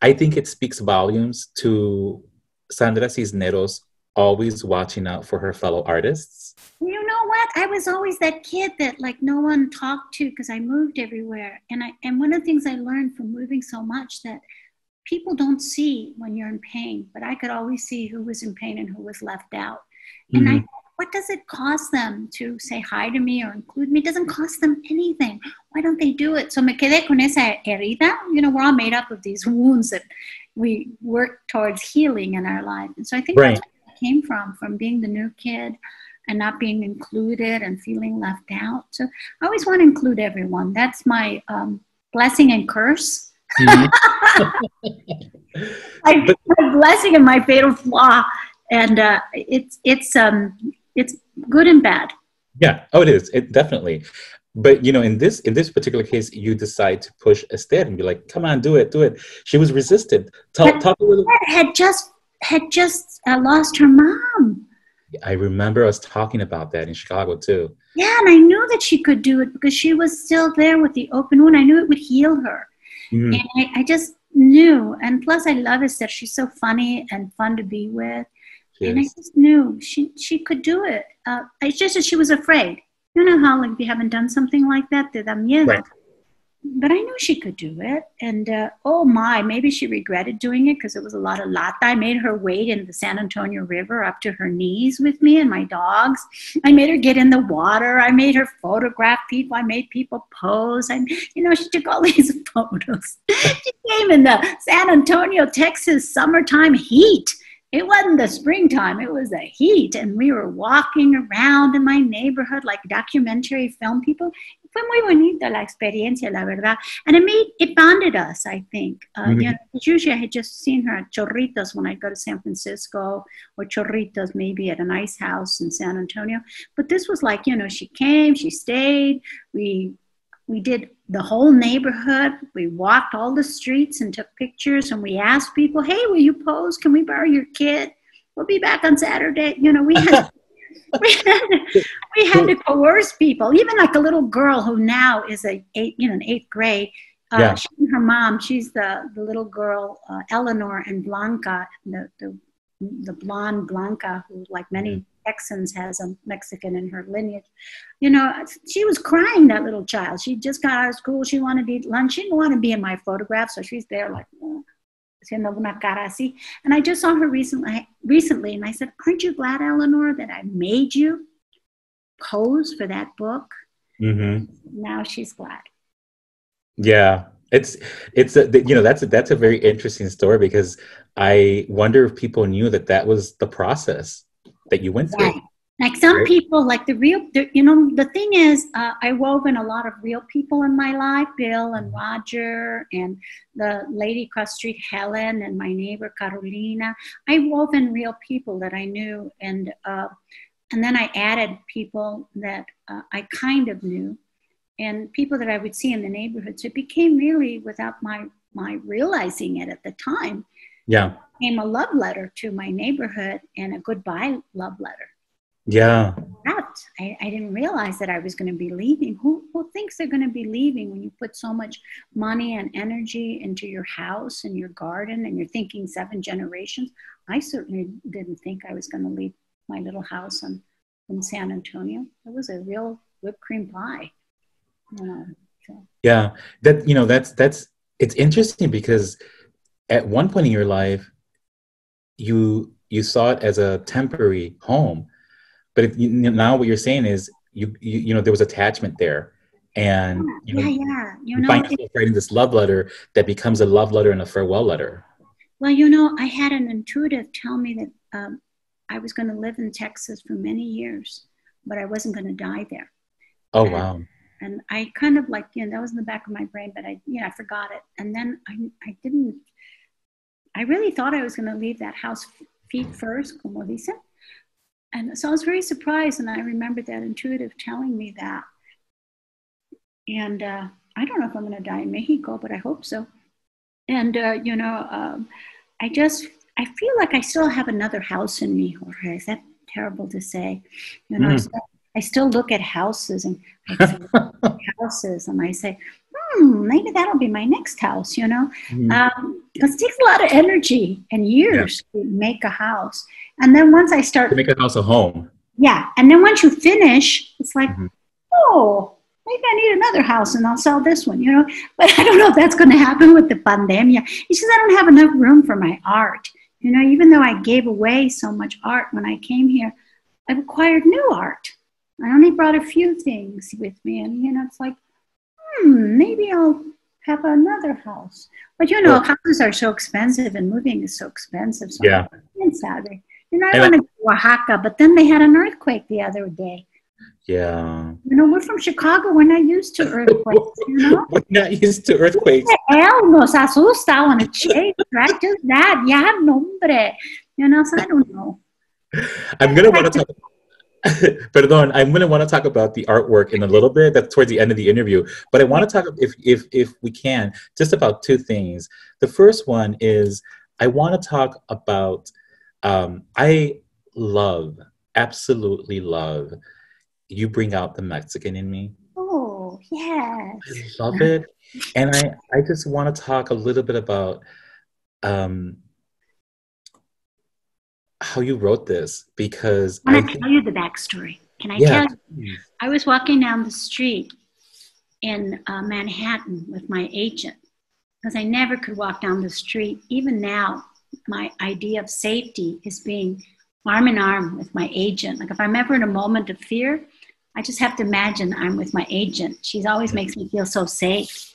I think it speaks volumes to Sandra Cisneros always watching out for her fellow artists. I was always that kid that like no one talked to because I moved everywhere. And I and one of the things I learned from moving so much that people don't see when you're in pain, but I could always see who was in pain and who was left out. And mm-hmm. I what does it cost them to say hi to me or include me? It doesn't cost them anything. Why don't they do it? So me quedé con esa herida. You know, we're all made up of these wounds that we work towards healing in our life. And so I think right. that's where it came from, from being the new kid and not being included and feeling left out. So I always want to include everyone. That's my um, blessing and curse. Mm-hmm. I, my blessing and my fatal flaw. And uh, it's, it's, um, it's good and bad. Yeah. Oh, it is. It definitely. But you know, in this in this particular case, you decide to push Ester and be like, "Come on, do it, do it." She was resistant. Talk, talk a little. Had just had just uh, lost her mom. I remember us talking about that in Chicago too. Yeah, and I knew that she could do it because she was still there with the open wound. I knew it would heal her, mm. and I, I, just knew. And plus, I love Ester. She's so funny and fun to be with. Yes. And I just knew she she could do it. Uh, it's just that she was afraid. You know how like if you haven't done something like that, te da miedo. Right. But I knew she could do it, and uh, oh my, maybe she regretted doing it because it was a lot of lata. I made her wade in the San Antonio River up to her knees with me and my dogs. I made her get in the water. I made her photograph people. I made people pose. And you know, she took all these photos. she came in the San Antonio, Texas summertime heat it wasn't the springtime, it was the heat. And we were walking around in my neighborhood like documentary film people. Fue muy bonita la experiencia, la verdad. And it made, it bonded us, I think. Uh, mm-hmm. you know, usually I had just seen her at Chorritos when I go to San Francisco or Chorritos maybe at an ice house in San Antonio. But this was like, you know, she came, she stayed, we we did the whole neighborhood. We walked all the streets and took pictures and we asked people, hey, will you pose? Can we borrow your kid? We'll be back on Saturday. You know, we had, we, had to, we had to coerce people, even like a little girl who now is a eight, you know, an eighth grade. Uh, yeah. She and her mom, she's the, the little girl, uh, Eleanor and Blanca, the, the, the blonde Blanca, who, like many mm-hmm. Texans has a Mexican in her lineage. You know, she was crying, that little child. She just got out of school. She wanted to eat lunch. She didn't want to be in my photograph, so she's there like, oh, haciendo una cara así. And I just saw her recently, recently, and I said, aren't you glad, Eleanor, that I made you pose for that book? Mm-hmm. Now she's glad. Yeah, it's it's a, you know that's a, that's a very interesting story because I wonder if people knew that that was the process that you went through. Like some right? people, like the real, the, you know, the thing is, uh, I wove in a lot of real people in my life Bill and Roger and the lady across street, Helen, and my neighbor, Carolina. I wove in real people that I knew. And, uh, and then I added people that uh, I kind of knew and people that I would see in the neighborhood. So it became really, without my, my realizing it at the time, yeah became a love letter to my neighborhood and a goodbye love letter. Yeah. I, I didn't realize that I was going to be leaving. Who, who thinks they're going to be leaving when you put so much money and energy into your house and your garden and you're thinking seven generations? I certainly didn't think I was going to leave my little house in, in San Antonio. It was a real whipped cream pie. You know, so. Yeah, that you know that's that's it's interesting because at one point in your life you you saw it as a temporary home but if you, now what you're saying is you, you you know there was attachment there and you know, yeah, yeah. You, know, find yourself writing this love letter that becomes a love letter and a farewell letter. Well, you know, I had an intuitive tell me that um, I was going to live in Texas for many years, but I wasn't going to die there. Oh and, wow! And I kind of like you know that was in the back of my brain, but I you know I forgot it, and then I I didn't I really thought I was going to leave that house feet first, como dicen. And so I was very surprised, and I remember that intuitive telling me that. And uh, I don't know if I'm going to die in Mexico, but I hope so. And, uh, you know, um, I just, I feel like I still have another house in me, Jorge. Is that terrible to say? You know, mm. I, still, I, still, look at houses and I houses and I say, hmm, maybe that'll be my next house, you know? Mm-hmm. Um, it takes a lot of energy and years yeah. to make a house. And then once I start to make a house a home. Yeah. And then once you finish, it's like, mm-hmm. oh, maybe I need another house and I'll sell this one, you know? But I don't know if that's going to happen with the pandemia. He says, I don't have enough room for my art. You know, even though I gave away so much art when I came here, I've acquired new art. I only brought a few things with me. And, you know, it's like, hmm, maybe I'll have another house. But, you know, well, houses are so expensive and moving is so expensive. So yeah. I'm sad. You know, I want to go to Oaxaca, but then they had an earthquake the other day. Yeah. You know, we're from Chicago. We're not used to earthquakes. You know? we're not used to earthquakes. Hell nos asusta when it shakes, right? Just that. Yeah, nombre. You know, so I don't know. I'm going to want to talk. Perdón, I'm going to want to talk about the artwork in a little bit. That's towards the end of the interview. But I want to talk, if, if, if we can, just about two things. The first one is I want to talk about, um, I love, absolutely love you bring out the Mexican in me. Oh, yes. I love it. And I, I just want to talk a little bit about um, how you wrote this because I want to tell you the backstory. Can I yeah. tell you? I was walking down the street in uh, Manhattan with my agent because I never could walk down the street. Even now, my idea of safety is being arm in arm with my agent. Like if I'm ever in a moment of fear, I just have to imagine I'm with my agent. She always makes me feel so safe.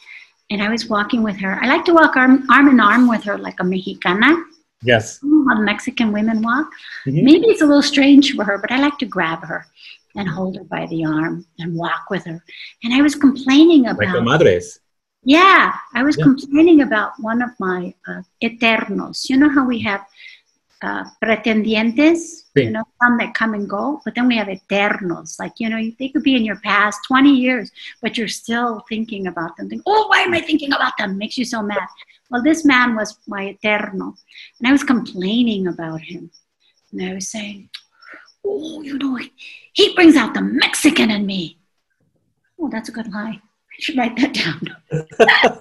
And I was walking with her. I like to walk arm, arm in arm with her like a Mexicana. Yes. How Mexican women walk. Mm-hmm. Maybe it's a little strange for her, but I like to grab her and hold her by the arm and walk with her. And I was complaining about. Like madres. Yeah, I was yeah. complaining about one of my uh, eternos. You know how we have uh, pretendientes, you know, some that come and go, but then we have eternos. Like, you know, they could be in your past 20 years, but you're still thinking about them. Think, oh, why am I thinking about them? Makes you so mad. Well, this man was my eterno, and I was complaining about him. And I was saying, oh, you know, he brings out the Mexican in me. Oh, that's a good lie. I should write that down.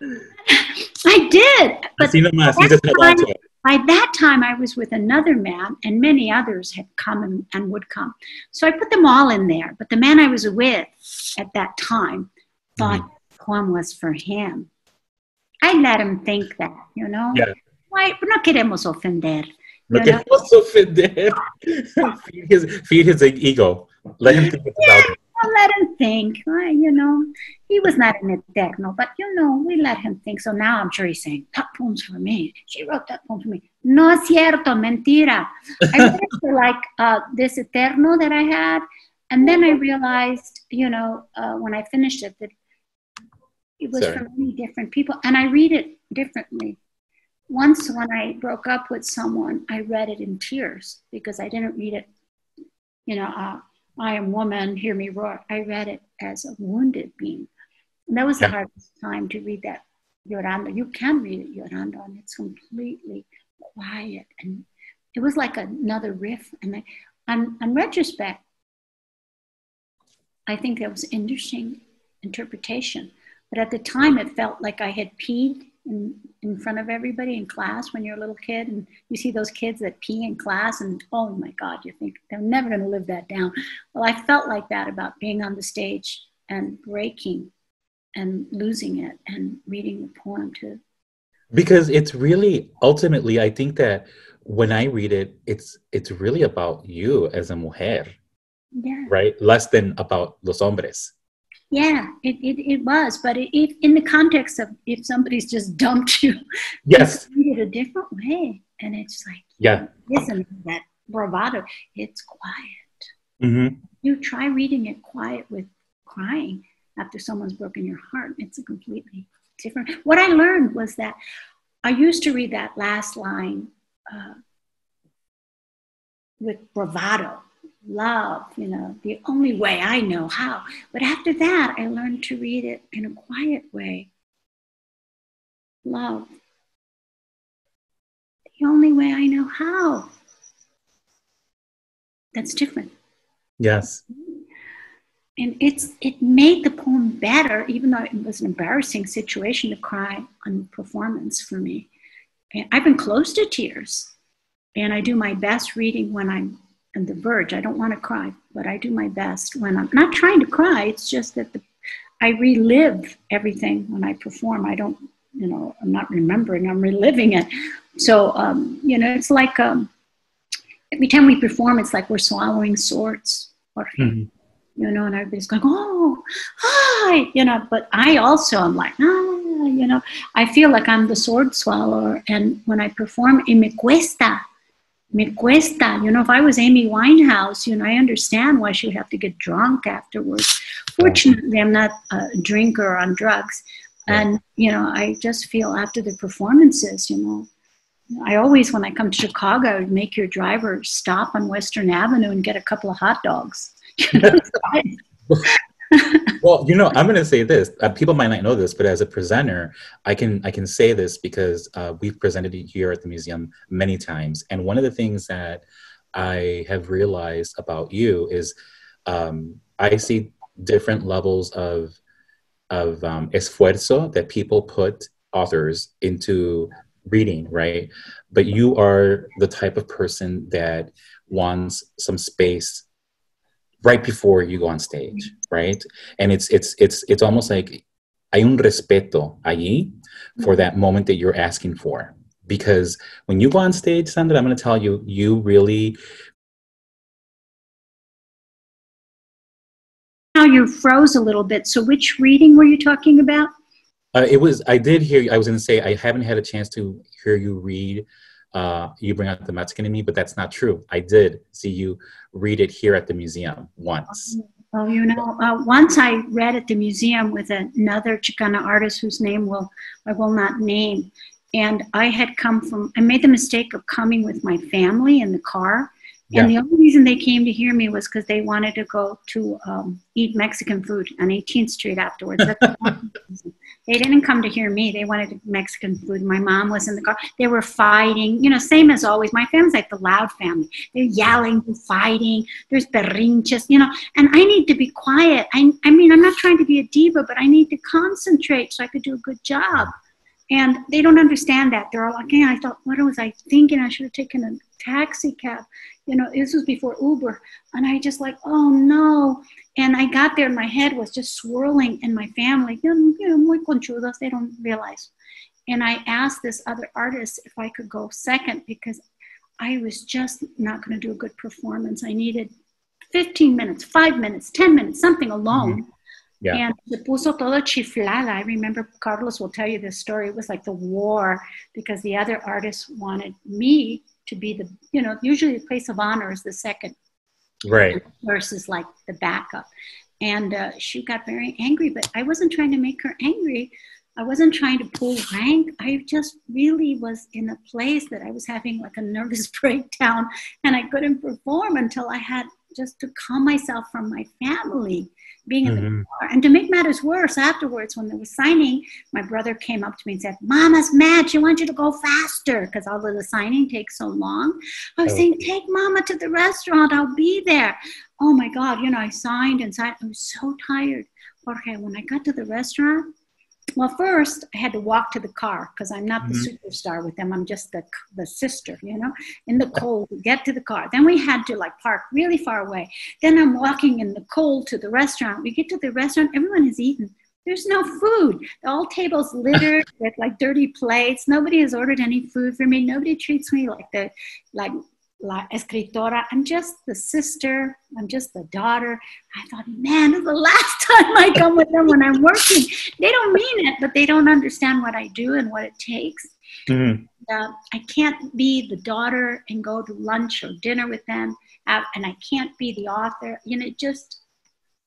I did. But by that time, I was with another man, and many others had come and, and, would come. So I put them all in there. But the man I was with at that time thought mm-hmm. the poem was for him. I let him think that, you know. Yeah. Why? No queremos ofender. No queremos ofender. feed, his, feed his ego. Let him think yeah. about it let him think. You know, he was not in an eterno, but you know, we let him think. So now I'm sure he's saying, that poem's for me. She wrote that poem for me. No es cierto, mentira. I read it for like uh, this eterno that I had. And then I realized, you know, uh, when I finished it, that it was Sorry. for many different people. And I read it differently. Once when I broke up with someone, I read it in tears because I didn't read it, you know, uh, I am woman, hear me roar. I read it as a wounded being. And that was yeah. the hardest time to read that Llorando. You can read it Llorando, and it's completely quiet. And it was like another riff. And I, on, on retrospect, I think that was interesting interpretation. But at the time, it felt like I had peed in, in front of everybody in class when you're a little kid and you see those kids that pee in class and oh my god you think they're never going to live that down. Well i felt like that about being on the stage and breaking and losing it and reading the poem too. Because it's really ultimately i think that when i read it it's it's really about you as a mujer yeah. right? Less than about los hombres yeah, it, it, it was. But it, it, in the context of if somebody's just dumped you, yes, read it a different way. And it's like, yeah, isn't that bravado? It's quiet. Mm-hmm. You try reading it quiet with crying after someone's broken your heart. It's a completely different. What I learned was that I used to read that last line uh, with bravado love, you know, the only way I know how. But after that, I learned to read it in a quiet way. Love. The only way I know how. That's different. Yes. and it's it made the poem better, even though it was an embarrassing situation to cry on performance for me. And I've been close to tears, and I do my best reading when I'm on the verge. I don't want to cry, but I do my best when I'm not trying to cry. It's just that the, I relive everything when I perform. I don't, you know, I'm not remembering. I'm reliving it. So, um, you know, it's like um, every time we perform, it's like we're swallowing swords. Or, mm-hmm you know, and everybody's going, oh, hi, you know, but I also am like, ah, you know, I feel like I'm the sword swallower. And when I perform, it me cuesta, me cuesta. You know, if I was Amy Winehouse, you know, I understand why she would have to get drunk afterwards. Fortunately, I'm not a drinker on drugs. And, you know, I just feel after the performances, you know, I always, when I come to Chicago, I would make your driver stop on Western Avenue and get a couple of hot dogs well, you know, I'm going to say this. Uh, people might not know this, but as a presenter, I can I can say this because uh, we've presented here at the museum many times, and one of the things that I have realized about you is um, I see different levels of of um, esfuerzo that people put authors into reading, right? But you are the type of person that wants some space right before you go on stage, right? And it's it's it's it's almost like hay un respeto allí for that moment that you're asking for. Because when you go on stage, Sandra, I'm going to tell you, you really. Now you froze a little bit. So, which reading were you talking about? Uh, it was. I did hear. I was going to say I haven't had a chance to hear you read uh, you bring out the Mexican in me, but that's not true. I did see you read it here at the museum once. Well, you know, uh, once I read at the museum with another Chicana artist whose name will I will not name, and I had come from. I made the mistake of coming with my family in the car, yeah. And the only reason they came to hear me was because they wanted to go to um, eat Mexican food on 18th Street afterwards. they didn't come to hear me. They wanted Mexican food. My mom was in the car. They were fighting, you know, same as always. My family's like the loud family. They're yelling, they're fighting. There's berrinches, you know, and I need to be quiet. I, I mean, I'm not trying to be a diva, but I need to concentrate so I could do a good job. And they don't understand that. They're all like, yeah, I thought, what was I thinking? I should have taken a taxi cab you know, this was before Uber. And I just like, oh no. And I got there and my head was just swirling and my family, you know, muy conchudos, they don't realize. And I asked this other artist if I could go second because I was just not going to do a good performance. I needed 15 minutes, five minutes, 10 minutes, something alone. Mm-hmm. Yeah. And se puso toda chiflada. I remember Carlos will tell you this story. It was like the war because the other artists wanted me to be the, you know, usually the place of honor is the second. Right. Versus like the backup. And uh, she got very angry, but I wasn't trying to make her angry. I wasn't trying to pull rank. I just really was in a place that I was having like a nervous breakdown and I couldn't perform until I had just to calm myself from my family being in mm-hmm. the car. And to make matters worse, afterwards, when they were signing, my brother came up to me and said, Mama's mad. She wants you to go faster because all of the signing takes so long. I was oh. saying, Take Mama to the restaurant. I'll be there. Oh my God. You know, I signed and signed. I was so tired. Jorge, when I got to the restaurant, well, first I had to walk to the car because I'm not the mm-hmm. superstar with them. I'm just the the sister, you know, in the cold to get to the car. Then we had to like park really far away. Then I'm walking in the cold to the restaurant. We get to the restaurant, everyone has eaten. There's no food. All tables littered with like dirty plates. Nobody has ordered any food for me. Nobody treats me like the like la escritora. I'm just the sister. I'm just the daughter. I thought, man, this is the last time I come with them when I'm working. They don't mean it, but they don't understand what I do and what it takes. Mm-hmm. Uh, I can't be the daughter and go to lunch or dinner with them, uh, and I can't be the author. You know, just.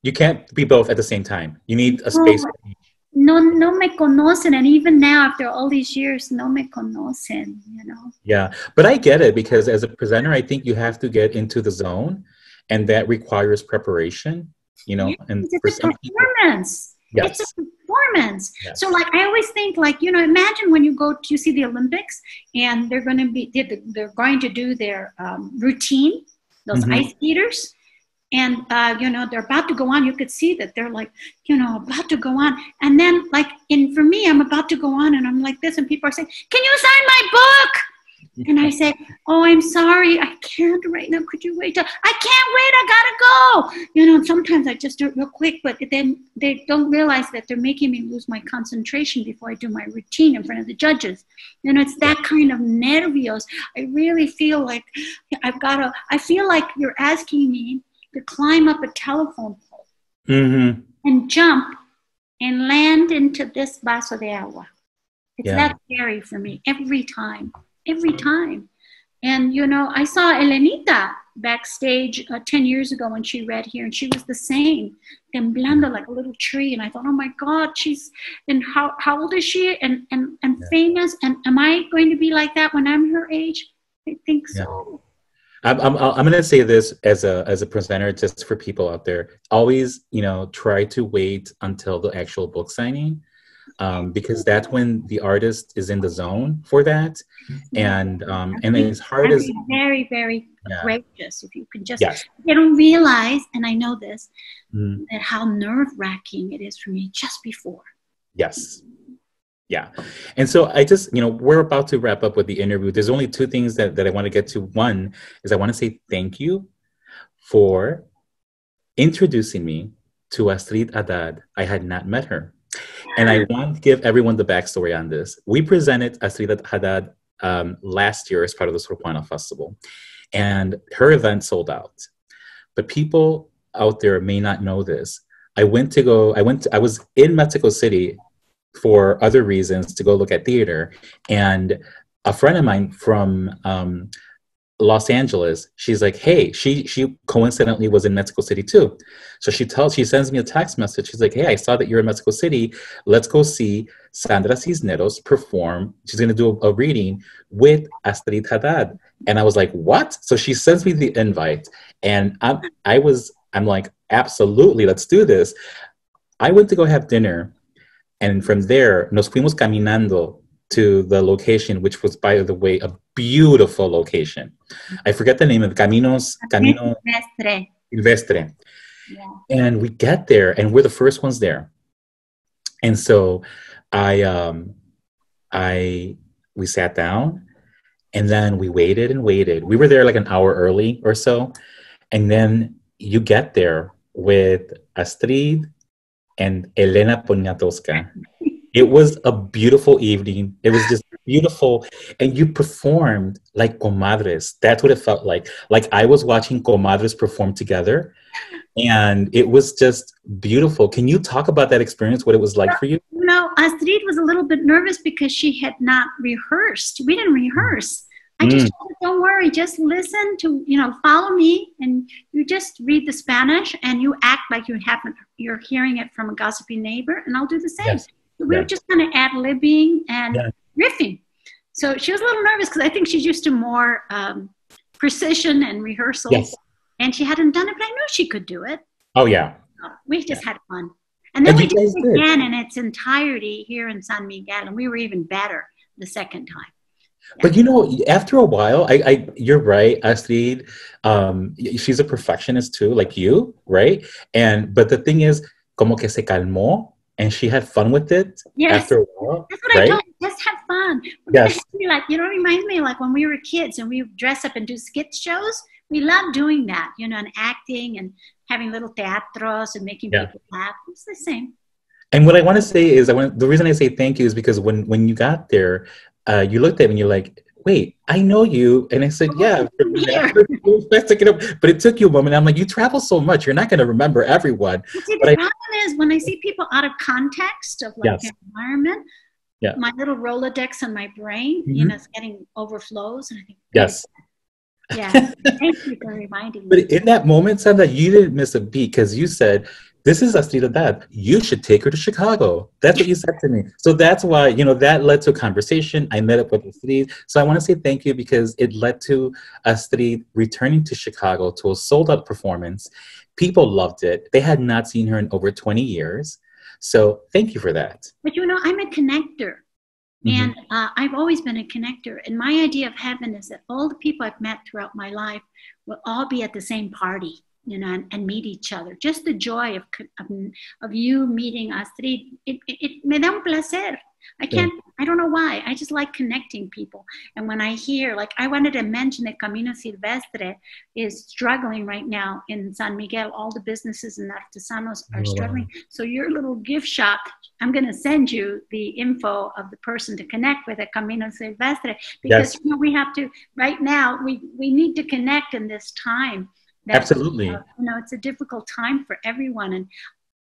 You can't be both at the same time. You need a space. Oh, no, no me conocen. And even now, after all these years, no me conocen, you know? Yeah, but I get it because as a presenter, I think you have to get into the zone and that requires preparation, you know? And it's a performance. Yes. It's a performance. Yes. So like, I always think like, you know, imagine when you go to you see the Olympics and they're going to be, they're going to do their um, routine, those mm-hmm. ice skaters and uh, you know they're about to go on you could see that they're like you know about to go on and then like in for me i'm about to go on and i'm like this and people are saying can you sign my book and I say, "Oh, I'm sorry, I can't right now. Could you wait? Till, I can't wait. I gotta go." You know, sometimes I just do it real quick, but then they don't realize that they're making me lose my concentration before I do my routine in front of the judges. You know, it's that kind of nervios. I really feel like I've got to. I feel like you're asking me to climb up a telephone pole mm-hmm. and jump and land into this vaso de agua. It's Yeah. that scary for me every time, every time. And you know, I saw Elenita backstage uh, 10 years ago when she read here, and she was the same, temblando like a little tree. And I thought, oh my God, she's, and how, how old is she? And, and, and Yeah. famous. And am I going to be like that when I'm her age? I think Yeah. so. I'm, I'm, I'm going to say this as a as a presenter, just for people out there. Always, you know, try to wait until the actual book signing, um, because that's when the artist is in the zone for that. And um, and as hard as very, very Yeah. courageous if you can just, yes, they don't realize, and I know this, Mm, that how nerve wracking it is for me just before. yes, yeah. And so I just, you know, we're about to wrap up with the interview. There's only two things that that I want to get to. One is I want to say thank you for introducing me to Astrid Hadad. I had not met her. And I want to give everyone the backstory on this. We presented Astrid Hadad um, last year as part of the Sor Juana Festival, and her event sold out. But people out there may not know this. I went to go, I went, to, I was in Mexico City for other reasons to go look at theater, and a friend of mine from um, Los Angeles, she's like, "Hey, she she coincidentally was in Mexico City too." So she tells, she sends me a text message. She's like, "Hey, I saw that you're in Mexico City. Let's go see Sandra Cisneros perform. She's going to do a, a reading with Astrid Hadad." And I was like, "What?" So she sends me the invite, and I'm, I was, I'm like, "Absolutely, let's do this." I went to go have dinner, and from there, nos fuimos caminando to the location, which was, by the way, a beautiful location. I forget the name of it, Caminos, Camino Mestre. Silvestre. Yeah. And we get there, and we're the first ones there. And so, I, um, I, we sat down, and then we waited and waited. We were there like an hour early or so, and then you get there with Astrid and Elena Poniatowska. It was a beautiful evening. It was just beautiful. And you performed like comadres. That's what it felt like. Like I was watching comadres perform together. And it was just beautiful. Can you talk about that experience, what it was like for you? Know, Astrid was a little bit nervous because she had not rehearsed. We didn't rehearse. I just Mm. told her, don't worry, just listen to, you know, follow me and you just read the Spanish and you act like you haven't, you're hearing it from a gossipy neighbor and I'll do the same. Yes. So we Yeah. were just kind of ad libbing and Yeah. riffing. So she was a little nervous because I think she's used to more um, precision and rehearsals. Yes. And she hadn't done it, but I knew she could do it. Oh, yeah. Uh, we just had fun. And then And we did it did. again in its entirety here in San Miguel, and we were even better the second time. But you know, after a while, I, I you're right, Astrid. Um, she's a perfectionist too, like you, right? And but the thing is, como que se calmó, and she had fun with it Yes, after a while, that's what I right? told her. Just have fun. Yes. Like, you know, it reminds me like when we were kids and we dress up and do skit shows. We love doing that, you know, and acting and having little teatros and making Yeah. people laugh. It's the same. And what I want to say is, I want the reason I say thank you is because when when you got there, uh, you looked at me and you're like, "Wait, I know you," and I said, "Yeah." Mexico." But it took you a moment. I'm like, "You travel so much, you're not going to remember everyone." But the I- problem is when I see people out of context of like Yes. environment, Yeah. my little Rolodex on my brain, you Mhm. know, it's getting overflows. And I think, Yes. Yeah. Thank you for reminding me. But in that moment, Sandra, you didn't miss a beat because you said, "This is Astrid Hadad. You should take her to Chicago." That's what you said to me. So that's why you know that led to a conversation. I met up with Astrid. So I want to say thank you because it led to Astrid returning to Chicago to a sold-out performance. People loved it. They had not seen her in over 20 years. So thank you for that. But you know, I'm a connector. Mhm. And uh, I've always been a connector. And my idea of heaven is that all the people I've met throughout my life will all be at the same party. You know, and, and, meet each other. Just the joy of, of, of you meeting Astrid, it, it, it me da un placer. I can't, yeah. I don't know why. I just like connecting people. And when I hear, like, I wanted to mention that Camino Silvestre is struggling right now in San Miguel. All the businesses and artesanos are oh. struggling. So, your little gift shop, I'm going to send you the info of the person to connect with at Camino Silvestre because yes. you know, we have to, right now, we, we need to connect in this time. That, Absolutely. Uh, you know, it's a difficult time for everyone. And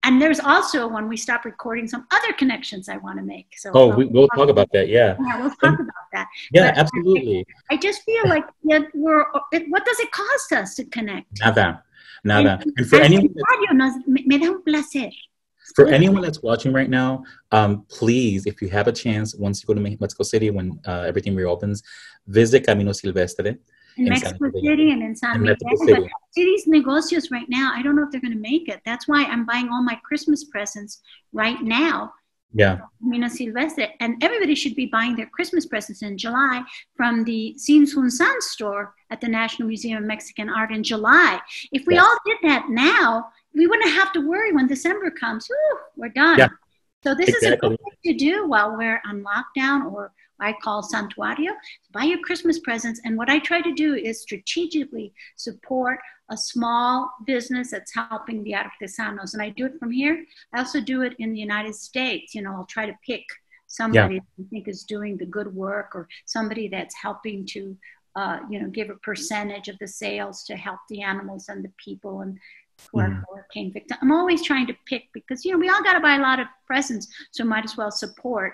and there's also when we stop recording some other connections I want to make. So oh, we, will talk about that. Yeah. Yeah, we'll talk about that. Yeah, but absolutely. I, I, just feel like yeah, we're. It, what does it cost us to connect? Nada, nada. And, and for anyone, me da un placer. For anyone that's watching right now, um, please, if you have a chance, once you go to Mexico City when uh, everything reopens, visit Camino Silvestre in, Mexico City and in San Miguel. But see these negocios right now, I don't know if they're going to make it. That's why I'm buying all my Christmas presents right now. Yeah. Mina Silvestre. And everybody should be buying their Christmas presents in July from the Tzintzuntzan store at the National Museum of Mexican Art in July. If we yes. all did that now, we wouldn't have to worry when December comes. Whew, we're done. Yeah. So this exactly. is a good thing to do while we're on lockdown or I call Santuario, buy your Christmas presents. And what I try to do is strategically support a small business that's helping the artesanos. And I do it from here. I also do it in the United States. You know, I'll try to pick somebody yeah. I think is doing the good work or somebody that's helping to, uh, you know, give a percentage of the sales to help the animals and the people and who are mm. hurricane victims. I'm always trying to pick because, you know, we all got to buy a lot of presents, so might as well support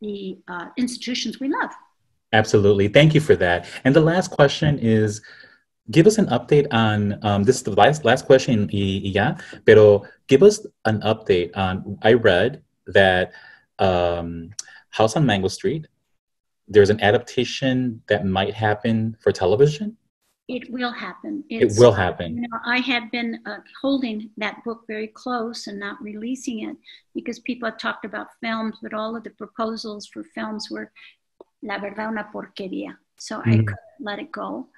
the uh, institutions we love. Absolutely. Thank you for that. And the last question is give us an update on um, this is the last, last question, yeah, pero give us an update on. I read that um, House on Mango Street, there's an adaptation that might happen for television. It will happen. It's, it will happen. You know, I had been uh, holding that book very close and not releasing it because people have talked about films, but all of the proposals for films were la verdad una porquería. So mm-hmm. I couldn't let it go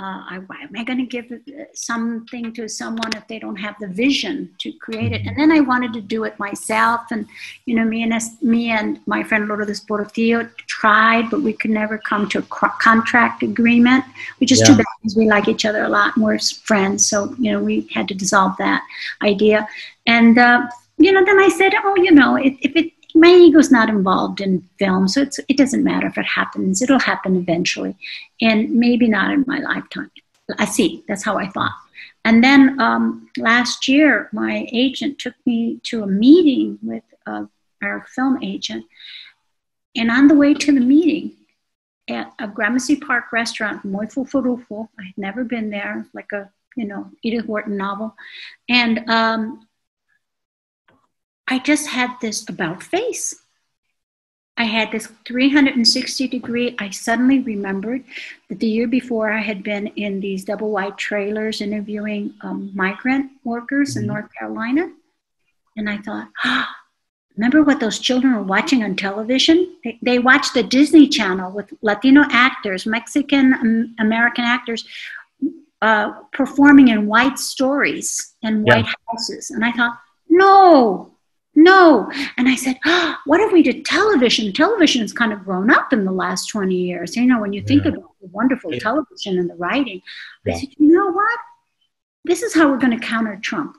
uh, I, why am I going to give something to someone if they don't have the vision to create it? And then I wanted to do it myself. And, you know, me and, me and my friend Lourdes Portillo tried, but we could never come to a contract agreement, which is yeah. too bad because we like each other a lot and we're friends. So, you know, we had to dissolve that idea. And, uh, you know, then I said, oh, you know, if, if it my ego's not involved in film, so it's, it doesn't matter if it happens. It'll happen eventually, and maybe not in my lifetime. I see. That's how I thought. And then um, last year, my agent took me to a meeting with uh, our film agent, and on the way to the meeting, at a Gramercy Park restaurant, Moi Muy Fufurufo, I had never been there, like a you know Edith Wharton novel, and um, I just had this about face. I had this 360 degree. I suddenly remembered that the year before I had been in these double wide trailers interviewing um, migrant workers mm-hmm. in North Carolina. And I thought, oh, remember what those children were watching on television? They, they watched the Disney Channel with Latino actors, Mexican um, American actors uh, performing in white stories and white yeah. houses. And I thought, no, no. And I said, oh, what if we did television? Television has kind of grown up in the last 20 years. You know, when you think yeah. about the wonderful yeah. television and the writing, yeah. I said, you know what? This is how we're going to counter Trump.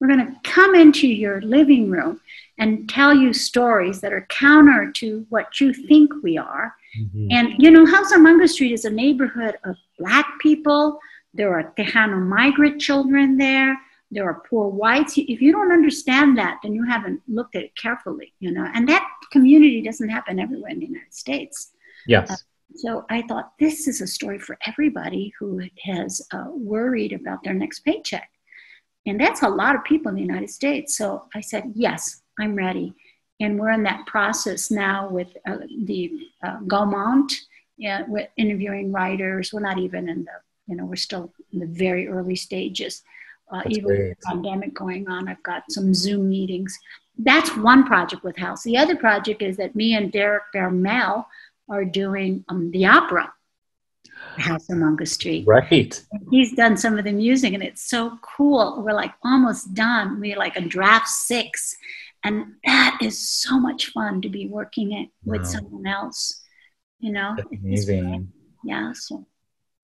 We're going to come into your living room and tell you stories that are counter to what you think we are. Mm-hmm. And, you know, House on Mango Street is a neighborhood of Black people. There are Tejano migrant children there there are poor whites. If you don't understand that, then you haven't looked at it carefully, you know. And that community doesn't happen everywhere in the United States. Yes. Uh, so I thought this is a story for everybody who has uh, worried about their next paycheck, and that's a lot of people in the United States. So I said, yes, I'm ready, and we're in that process now with uh, the uh, Gaumont, yeah, with interviewing writers. We're not even in the, you know, we're still in the very early stages uh, even great. with the pandemic going on. I've got some Zoom meetings. That's one project with House. The other project is that me and Derek Bermel are doing um, the opera. House on Mango Street. Right. He's done some of the music, and it's so cool. We're like almost done. We're like a draft six, and that is so much fun to be working it with someone else. You know, amazing. Yeah. So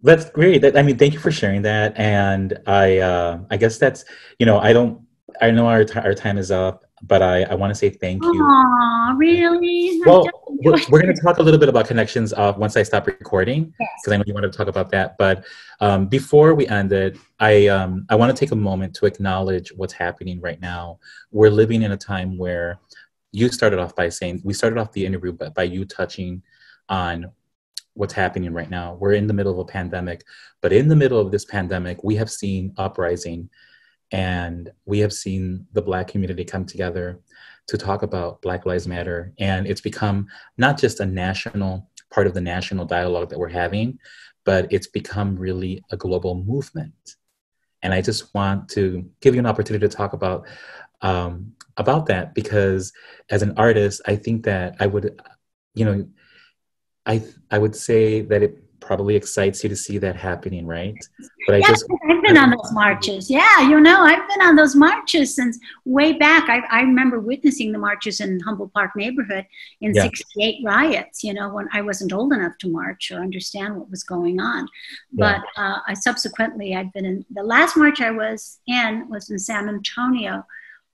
that's great. That, I mean, thank you for sharing that. And I, uh, I guess that's, you know, I don't, I know our, t- our time is up, but I, I want to say thank you. Aw, really? Well, we're, we're going to talk a little bit about connections uh, once I stop recording, because yes. I know you wanted to talk about that. But um, before we end it, I, um, I want to take a moment to acknowledge what's happening right now. We're living in a time where you started off by saying, we started off the interview by, by you touching on what's happening right now. We're in the middle of a pandemic, but in the middle of this pandemic, we have seen uprising and we have seen the Black community come together to talk about Black Lives Matter. And it's become not just a national part of the national dialogue that we're having, but it's become really a global movement. And I just want to give you an opportunity to talk about um, about that because as an artist, I think that I would, you know, I I would say that it probably excites you to see that happening, right? But I yeah, just I've been on those marches. Yeah, you know, I've been on those marches since way back. I, I remember witnessing the marches in Humboldt Park neighborhood in yeah. '68 riots. You know, when I wasn't old enough to march or understand what was going on. Yeah. But uh, I subsequently I've been in the last march I was in was in San Antonio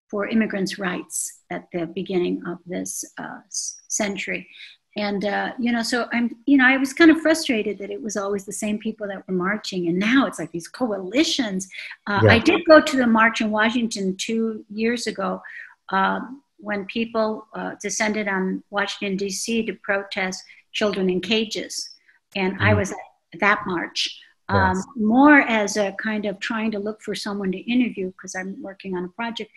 for immigrants' rights at the beginning of this uh, century and uh, you know so i'm you know i was kind of frustrated that it was always the same people that were marching and now it's like these coalitions uh, yeah. i did go to the march in washington two years ago uh, when people uh, descended on washington d.c to protest children in cages and mm. i was at that march um, yes. more as a kind of trying to look for someone to interview because i'm working on a project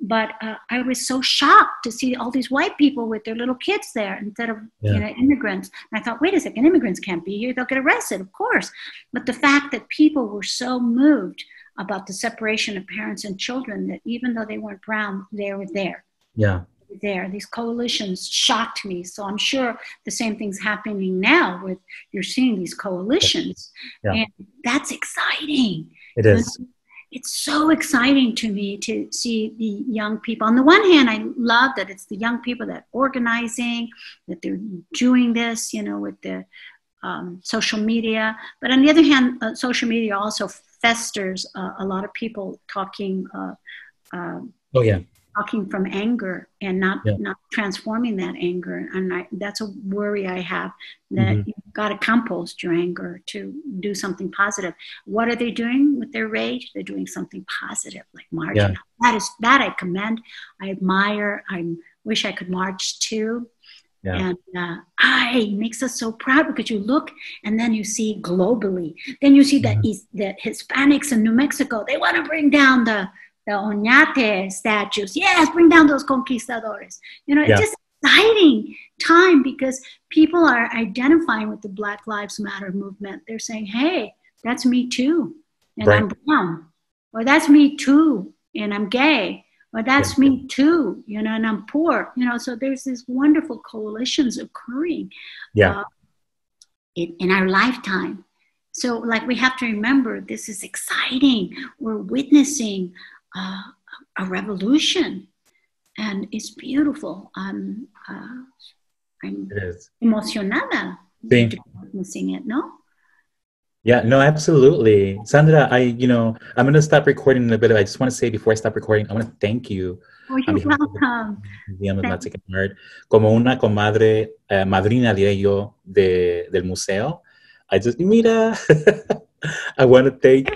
but uh, I was so shocked to see all these white people with their little kids there instead of yeah. you know immigrants. And I thought, wait a second, immigrants can't be here; they'll get arrested, of course. But the fact that people were so moved about the separation of parents and children that even though they weren't brown, they were there. Yeah. There, these coalitions shocked me. So I'm sure the same thing's happening now with you're seeing these coalitions, yeah. and that's exciting. It is. And it's so exciting to me to see the young people. On the one hand, I love that it's the young people that are organizing, that they're doing this, you know, with the um, social media. But on the other hand, uh, social media also festers uh, a lot of people talking. Uh, um, oh yeah talking from anger and not yeah. not transforming that anger and I, that's a worry i have that mm-hmm. you've got to compost your anger to do something positive what are they doing with their rage they're doing something positive like marching yeah. that is that i commend i admire i wish i could march too yeah. And uh, I makes us so proud because you look and then you see globally. Then you see that mm-hmm. that Hispanics in New Mexico they want to bring down the the Oñate statues. Yes, bring down those conquistadores. You know, yeah. it's just exciting time because people are identifying with the Black Lives Matter movement. They're saying, hey, that's me too, and right. I'm brown. Or that's me too, and I'm gay. Or that's yeah. me too, you know, and I'm poor. You know, so there's these wonderful coalitions occurring yeah. Uh, in, in our lifetime. So, like, we have to remember this is exciting. We're witnessing uh, a revolution, and it's beautiful. I'm uh, I'm emocionada sí. witnessing it. No. Yeah, no, absolutely. Sandra, I, you know, I'm going to stop recording in a bit. I just want to say before I stop recording, I want to thank you. Oh, you're welcome. Art, como una comadre, uh, madrina de ello de, del museo. I just, mira, I want to thank